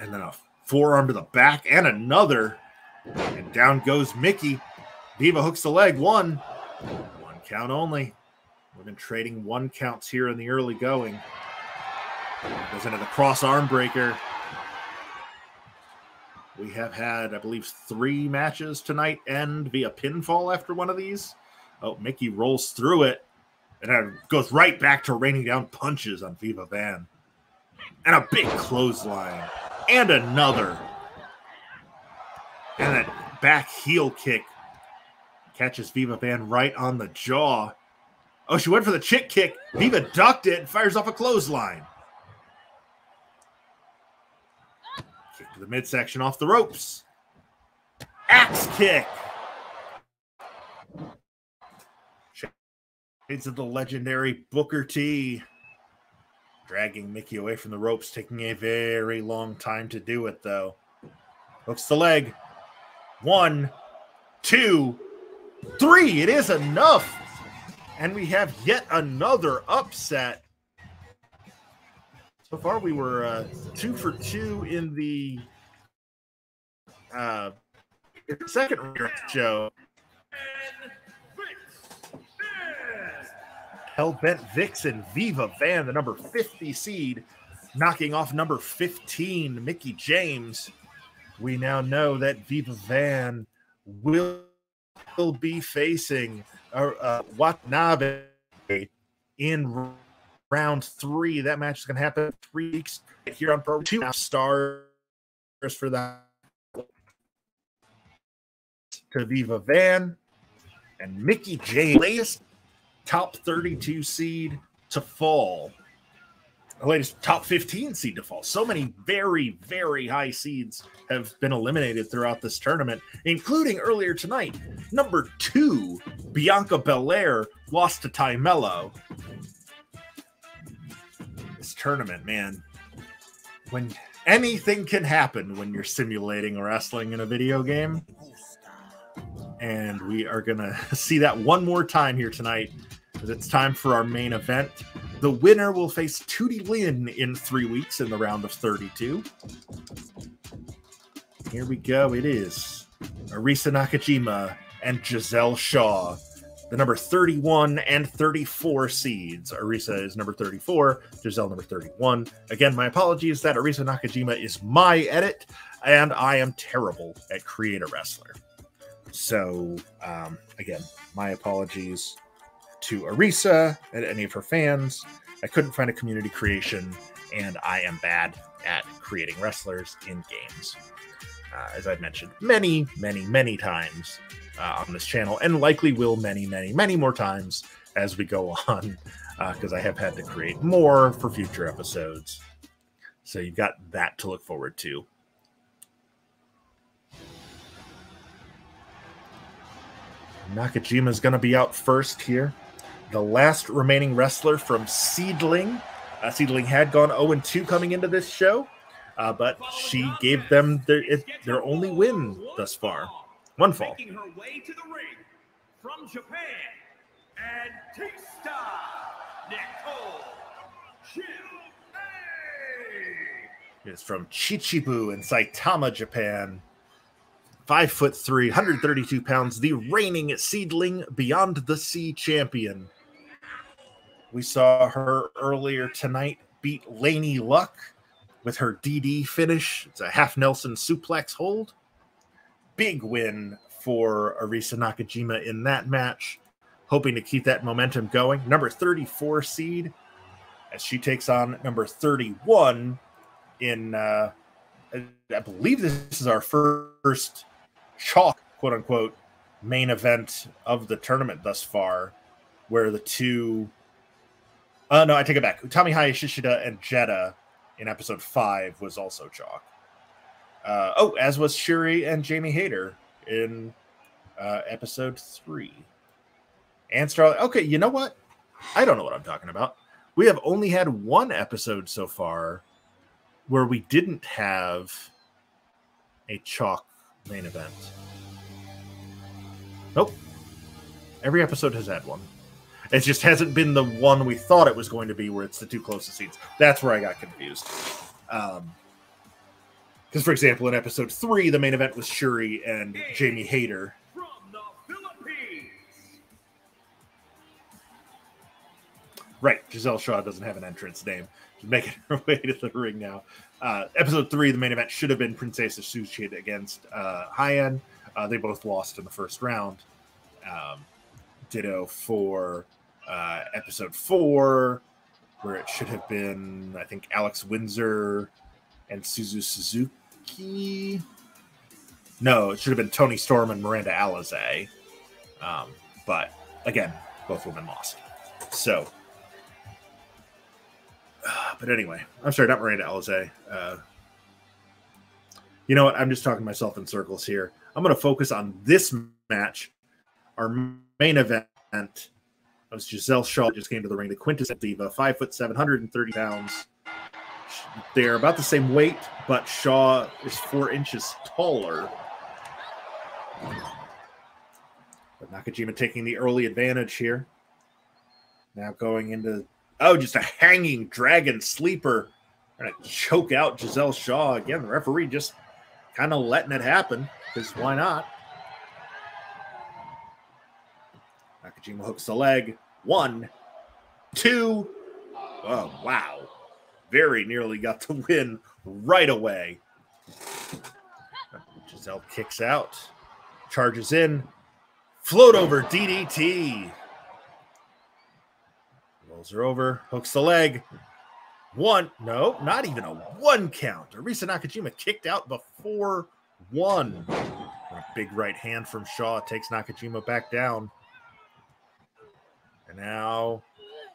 And then a forearm to the back and another. And down goes Mickie. Viva hooks the leg. One. One count only. We've been trading one counts here in the early going. Goes into the cross arm breaker. We have had, I believe, three matches tonight end via pinfall after one of these. Oh, Mickie rolls through it and then goes right back to raining down punches on Viva Van. And a big clothesline. And another. And that back heel kick catches Viva Van right on the jaw. Oh, she went for the chick kick. Viva ducked it and fires off a clothesline. Kick to the midsection off the ropes. Axe kick. Of the legendary Booker T. Dragging Mickie away from the ropes, taking a very long time to do it, though. Hooks the leg. One, two, three. It is enough. And we have yet another upset. So far, we were uh, two for two in the uh, second show. Hellbent Vixen, Viva Van, the number 50 seed, knocking off number 15, Mickie James. We now know that Viva Van will, will be facing uh, uh, Watanabe in round three. That match is going to happen three weeks here on Pro. Two stars for that to Viva Van and Mickey James, top 32 seed to fall. The latest top 15 seed to fall. So many very, very high seeds have been eliminated throughout this tournament, including earlier tonight. Number two, Bianca Belair lost to Tay Melo. This tournament, man, when anything can happen when you're simulating wrestling in a video game and we are going to see that one more time here tonight it's time for our main event. The winner will face Tootie Lynn in three weeks in the round of 32. Here we go. It is Arisa Nakajima and Gisele Shaw, the number 31 and 34 seeds. Arisa is number 34, Gisele number 31. Again, my apologies that Arisa Nakajima is my edit, and I am terrible at Create a Wrestler. So, um, again, my apologies to Arisa and any of her fans. I couldn't find a community creation, and I am bad at creating wrestlers in games. Uh, as I've mentioned many, many, many times uh, on this channel, and likely will many, many, many more times as we go on, because uh, I have had to create more for future episodes. So you've got that to look forward to. Nakajima is going to be out first here. The last remaining wrestler from SEAdLINNNG. Uh, SEAdLINNNG had gone 0 2 coming into this show, uh, but she gave them their, it, their only win thus far. One fall. Making her way to the ring from Japan, Antista Nicole It's from Chichibu in Saitama, Japan five foot three, 132 pounds, the reigning SEAdLINNNG Beyond the Sea champion. We saw her earlier tonight beat Laynie Luck with her DD finish. It's a half Nelson suplex hold. Big win for Arisa Nakajima in that match, hoping to keep that momentum going. Number 34 seed as she takes on number 31 in, uh, I believe this is our first chalk, quote unquote, main event of the tournament thus far, where the two. Uh, no, I take it back. Utami Hayashishita and Jetta in episode five was also chalk. Uh, oh, as was Syuri and Jamie Hayter in uh, episode three. And Starlight. Okay, you know what? I don't know what I'm talking about. We have only had one episode so far where we didn't have a chalk main event. Nope. Every episode has had one. It just hasn't been the one we thought it was going to be, where it's the two closest seats. That's where I got confused. Um, because, for example, in episode three, the main event was Syuri and Jamie Hayter. Right, Gisele Shaw doesn't have an entrance name. She's making her way to the ring now. Uh, episode three, the main event should have been Princess Sugehit against uh, Hyan. Uh, they both lost in the first round. Um, ditto for uh, episode four, where it should have been, I think, Alex Windsor and Suzu Suzuki. No, it should have been Toni Storm and Miranda Alizé. Um, but again, both women lost. So, but anyway, I'm sorry, not Miranda Alizé. Uh, You know what? I'm just talking myself in circles here. I'm going to focus on this match. Our main event was Gisele Shaw just came to the ring. The quintessential diva, five foot, 730 pounds. They're about the same weight, but Shaw is four inches taller. But Nakajima taking the early advantage here. Now going into oh, just a hanging dragon sleeper. Trying to choke out Gisele Shaw. Again, the referee just kind of letting it happen because why not? Nakajima hooks the leg. One, two. Oh, wow. Very nearly got the win right away. Gisele kicks out, charges in, float over DDT. Rolls her over, hooks the leg. One, no, not even a one count. Arisa Nakajima kicked out before one. A big right hand from Shaw takes Nakajima back down. And now,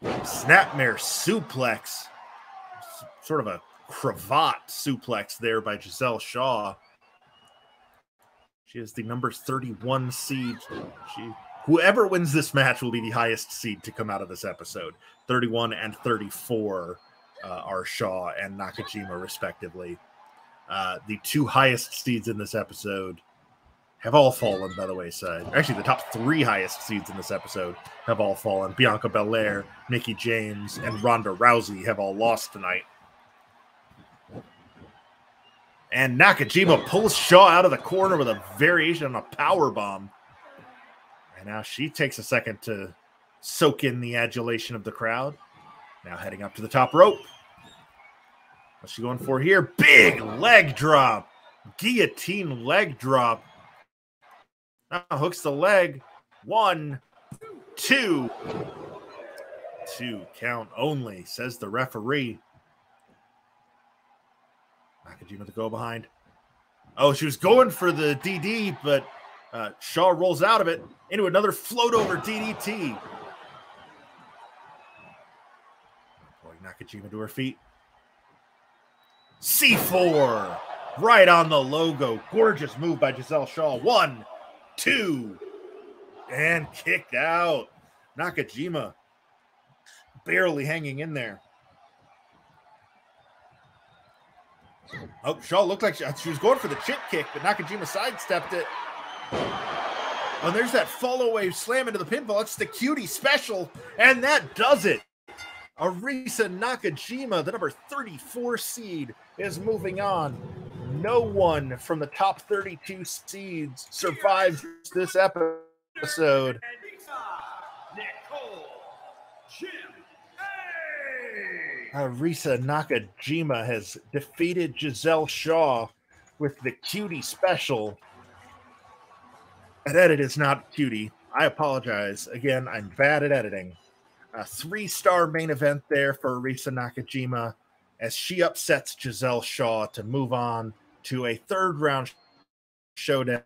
snapmare suplex. Sort of a cravat suplex there by Gisele Shaw. She is the number 31 seed. She whoever wins this match will be the highest seed to come out of this episode. 31 and 34 uh, are Shaw and Nakajima, respectively. Uh, the two highest seeds in this episode have all fallen by the wayside. Actually, the top three highest seeds in this episode have all fallen. Bianca Belair, Mickie James, and Ronda Rousey have all lost tonight. And Nakajima pulls Shaw out of the corner with a variation on a power bomb. And now she takes a second to soak in the adulation of the crowd. Now heading up to the top rope. What's she going for here? Big leg drop. Guillotine leg drop. Hooks the leg. One, two. Two count only, says the referee. Nakajima to go behind. Oh, she was going for the DD, but uh, Shaw rolls out of it into another float over DDT. Boy, Nakajima to her feet. C4 right on the logo. Gorgeous move by Gisele Shaw. One, two, and kicked out. Nakajima barely hanging in there. Oh, Shaw looked like she, she was going for the chip kick, but Nakajima sidestepped it. Oh, and there's that follow away slam into the pinfall. It's the cutie special, and that does it. Arisa Nakajima, the number 34 seed, is moving on. No one from the top 32 seeds survives this episode. Arisa Nakajima has defeated Gisele Shaw with the cutie special. That edit is not cutie. I apologize. Again, I'm bad at editing. A three star main event there for Arisa Nakajima as she upsets Gisele Shaw to move on to a third round showdown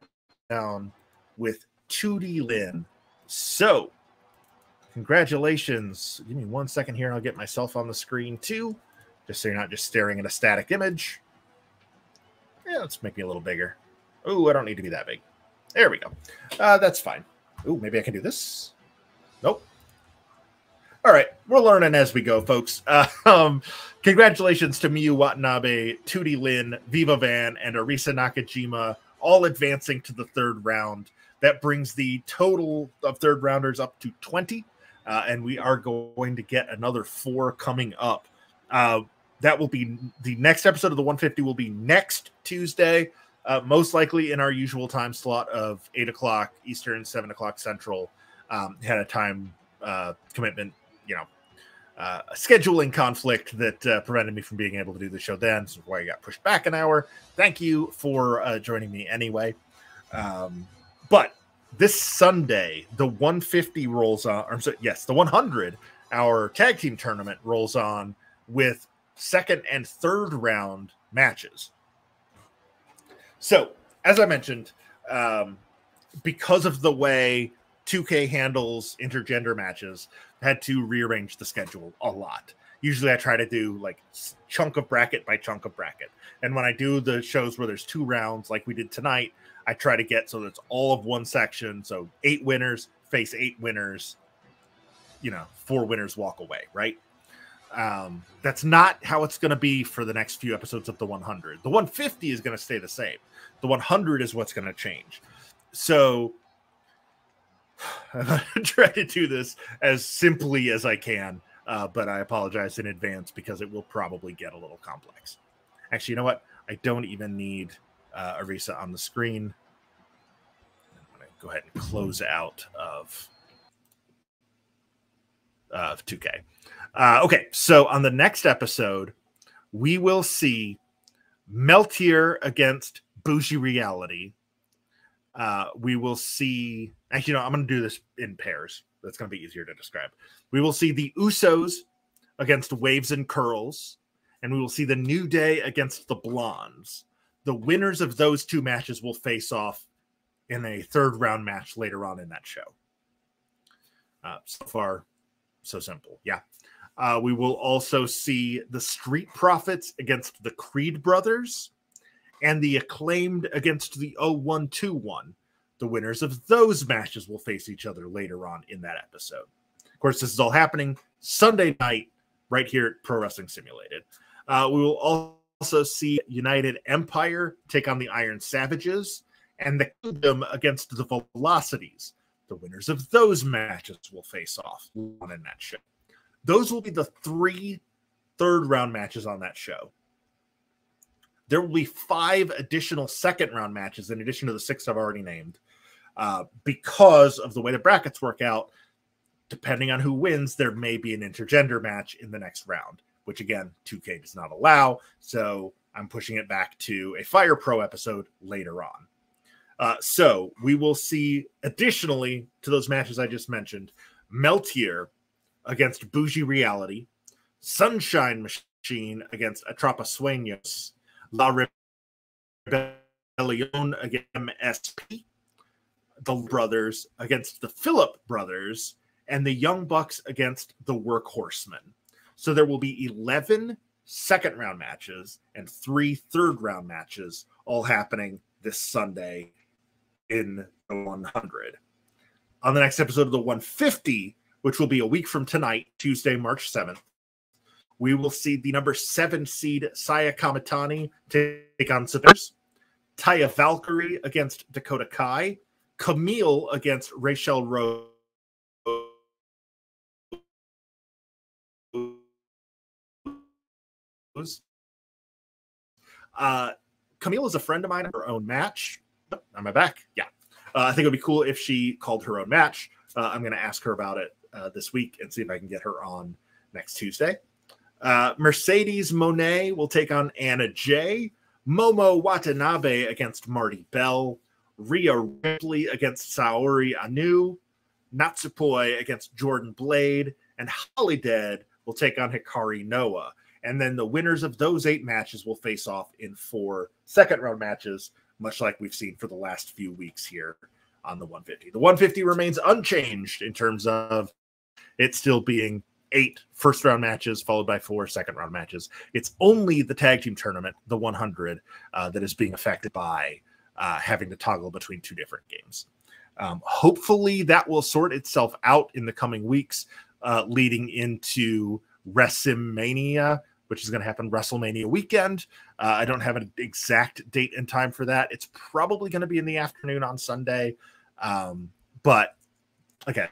with Tootie Lynn. So, congratulations. Give me one second here and I'll get myself on the screen too, just so you're not just staring at a static image. Yeah, let's make me a little bigger. Oh, I don't need to be that big. There we go. Uh, that's fine. Oh, maybe I can do this. Nope. All right, we're learning as we go, folks. Uh, um, congratulations to Miu Watanabe, Tootie Lynn, Viva Van, and Arisa Nakajima, all advancing to the third round. That brings the total of third rounders up to 20, uh, and we are going to get another four coming up. Uh, that will be the next episode of the 150 will be next Tuesday, uh, most likely in our usual time slot of 8 o'clock Eastern, 7 o'clock Central. Um, had a time uh, commitment you know, uh, a scheduling conflict that uh, prevented me from being able to do the show then. So why I got pushed back an hour. Thank you for uh, joining me anyway. Um, but this Sunday, the 150 rolls on, or sorry, yes, the 100, our tag team tournament rolls on with second and third round matches. So, as I mentioned, um, because of the way 2K handles intergender matches, had to rearrange the schedule a lot. Usually, I try to do like chunk of bracket by chunk of bracket. And when I do the shows where there's two rounds, like we did tonight, I try to get so that's all of one section. So eight winners face eight winners. You know, four winners walk away, right? Um, that's not how it's going to be for the next few episodes of the 100. The 150 is going to stay the same. The 100 is what's going to change. So I'm to do this as simply as I can, uh, but I apologize in advance because it will probably get a little complex. Actually, you know what? I don't even need uh, Arisa on the screen. I'm going to go ahead and close out of of 2K. Uh, okay, so on the next episode, we will see Meltier against Bougie Reality. Uh, we will see. Actually, no, I'm going to do this in pairs. That's going to be easier to describe. We will see the Usos against Waves and Curls, and we will see the New Day against the Blondes. The winners of those two matches will face off in a third round match later on in that show. Uh, so far, so simple. Yeah. Uh, we will also see the Street Profits against the Creed Brothers and the Acclaimed against the 0121. The winners of those matches will face each other later on in that episode. Of course, this is all happening Sunday night right here at Pro Wrestling Simulated. Uh, we will also see United Empire take on the Iron Savages and the Kingdom against the Velocities. The winners of those matches will face off on in that show. Those will be the three third round matches on that show. There will be five additional second round matches in addition to the six I've already named uh, because of the way the brackets work out. Depending on who wins, there may be an intergender match in the next round, which again, 2K does not allow. So I'm pushing it back to a Fire Pro episode later on. Uh, so we will see, additionally to those matches I just mentioned, Meltier against Bougie Reality, Sunshine Machine against Atrapa Sueños, La Rebellion against MSP, the Brothers against the Phillip Brothers, and the Young Bucks against the Workhorsemen. So there will be 11 second round matches and three third round matches all happening this Sunday in the 100. On the next episode of the 150, which will be a week from tonight, Tuesday, March 7th, we will see the number seven seed Saya Kamitani take on Sabers, Taya Valkyrie against Dakota Kai, Camille against Rachel Rose. Uh, Camille is a friend of mine. Her own match. Am I back? Yeah. Uh, I think it would be cool if she called her own match. Uh, I'm going to ask her about it uh, this week and see if I can get her on next Tuesday. Uh, Mercedes Moné will take on Anna Jay. Momo Watanabe against Marti Belle. Rhea Ripley against Saori Anou. Natsupoi against Jordan Blade. And Holidead will take on Hikari Noa. And then the winners of those eight matches will face off in four second round matches much like we've seen for the last few weeks here on the 150. The 150 remains unchanged in terms of it still being eight first round matches followed by four second round matches. It's only the tag team tournament, the 100, uh, that is being affected by uh, having to toggle between two different games. Um, hopefully, that will sort itself out in the coming weeks, uh, leading into WrestleMania, which is going to happen WrestleMania weekend. Uh, I don't have an exact date and time for that. It's probably going to be in the afternoon on Sunday. Um, but again,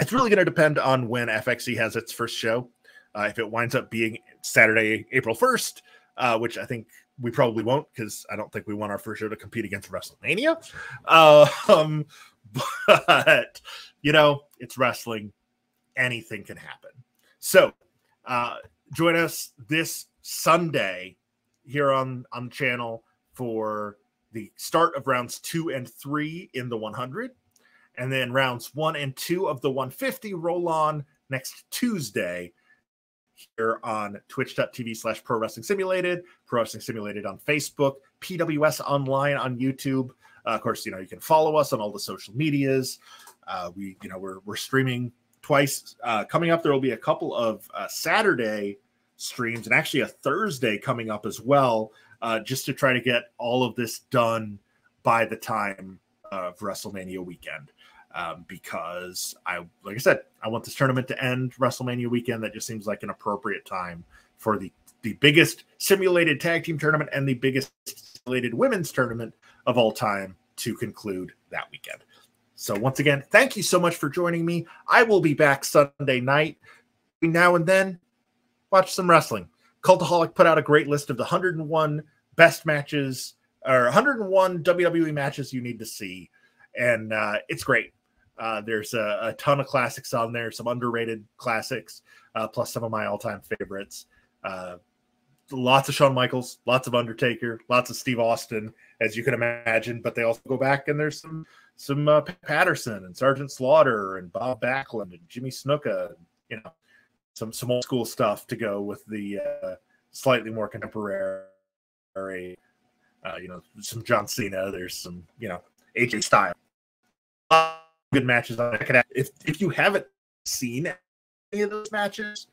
it's really going to depend on when FXE has its first show. Uh, if it winds up being Saturday, April 1st, uh, which I think we probably won't because I don't think we want our first show to compete against WrestleMania. Uh, um, but, you know, it's wrestling. Anything can happen. So uh, join us this Sunday here on on the channel for the start of rounds two and three in the 100, and then rounds one and two of the 150 roll on next Tuesday here on twitch.tv slash pro wrestling simulated, pro wrestling simulated on Facebook, PWS online on YouTube. Uh, of course, you know, you can follow us on all the social medias. Uh, we, you know, we're, we're streaming twice. Uh, coming up, there will be a couple of uh, Saturday streams and actually a Thursday coming up as well, uh, just to try to get all of this done by the time of WrestleMania weekend. Um, because I, like I said, I want this tournament to end WrestleMania weekend. That just seems like an appropriate time for the the biggest simulated tag team tournament and the biggest simulated women's tournament of all time to conclude that weekend. So once again, thank you so much for joining me. I will be back Sunday night. Now and then, watch some wrestling. Cultaholic put out a great list of the 101 best matches or 101 WWE matches you need to see, and uh, it's great. Uh, there's a, a, ton of classics on there, some underrated classics, uh, plus some of my all-time favorites. Uh, lots of Shawn Michaels, lots of Undertaker, lots of Steve Austin, as you can imagine. But they also go back and there's some some uh, Patterson and Sergeant Slaughter and Bob Backlund and Jimmy Snuka, you know, some some old school stuff to go with the uh, slightly more contemporary. Uh, you know, some John Cena. There's some you know AJ style. Good matches on If if you haven't seen any of those matches,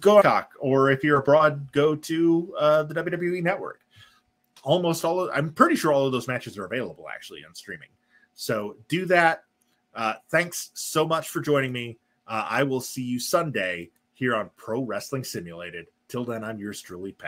go talk, or if you're abroad, go to uh, the WWE Network. Almost all of, I'm pretty sure all of those matches are available actually on streaming. So do that. Uh, thanks so much for joining me. Uh, I will see you Sunday here on Pro Wrestling Simulated. Till then, I'm yours truly, Pat.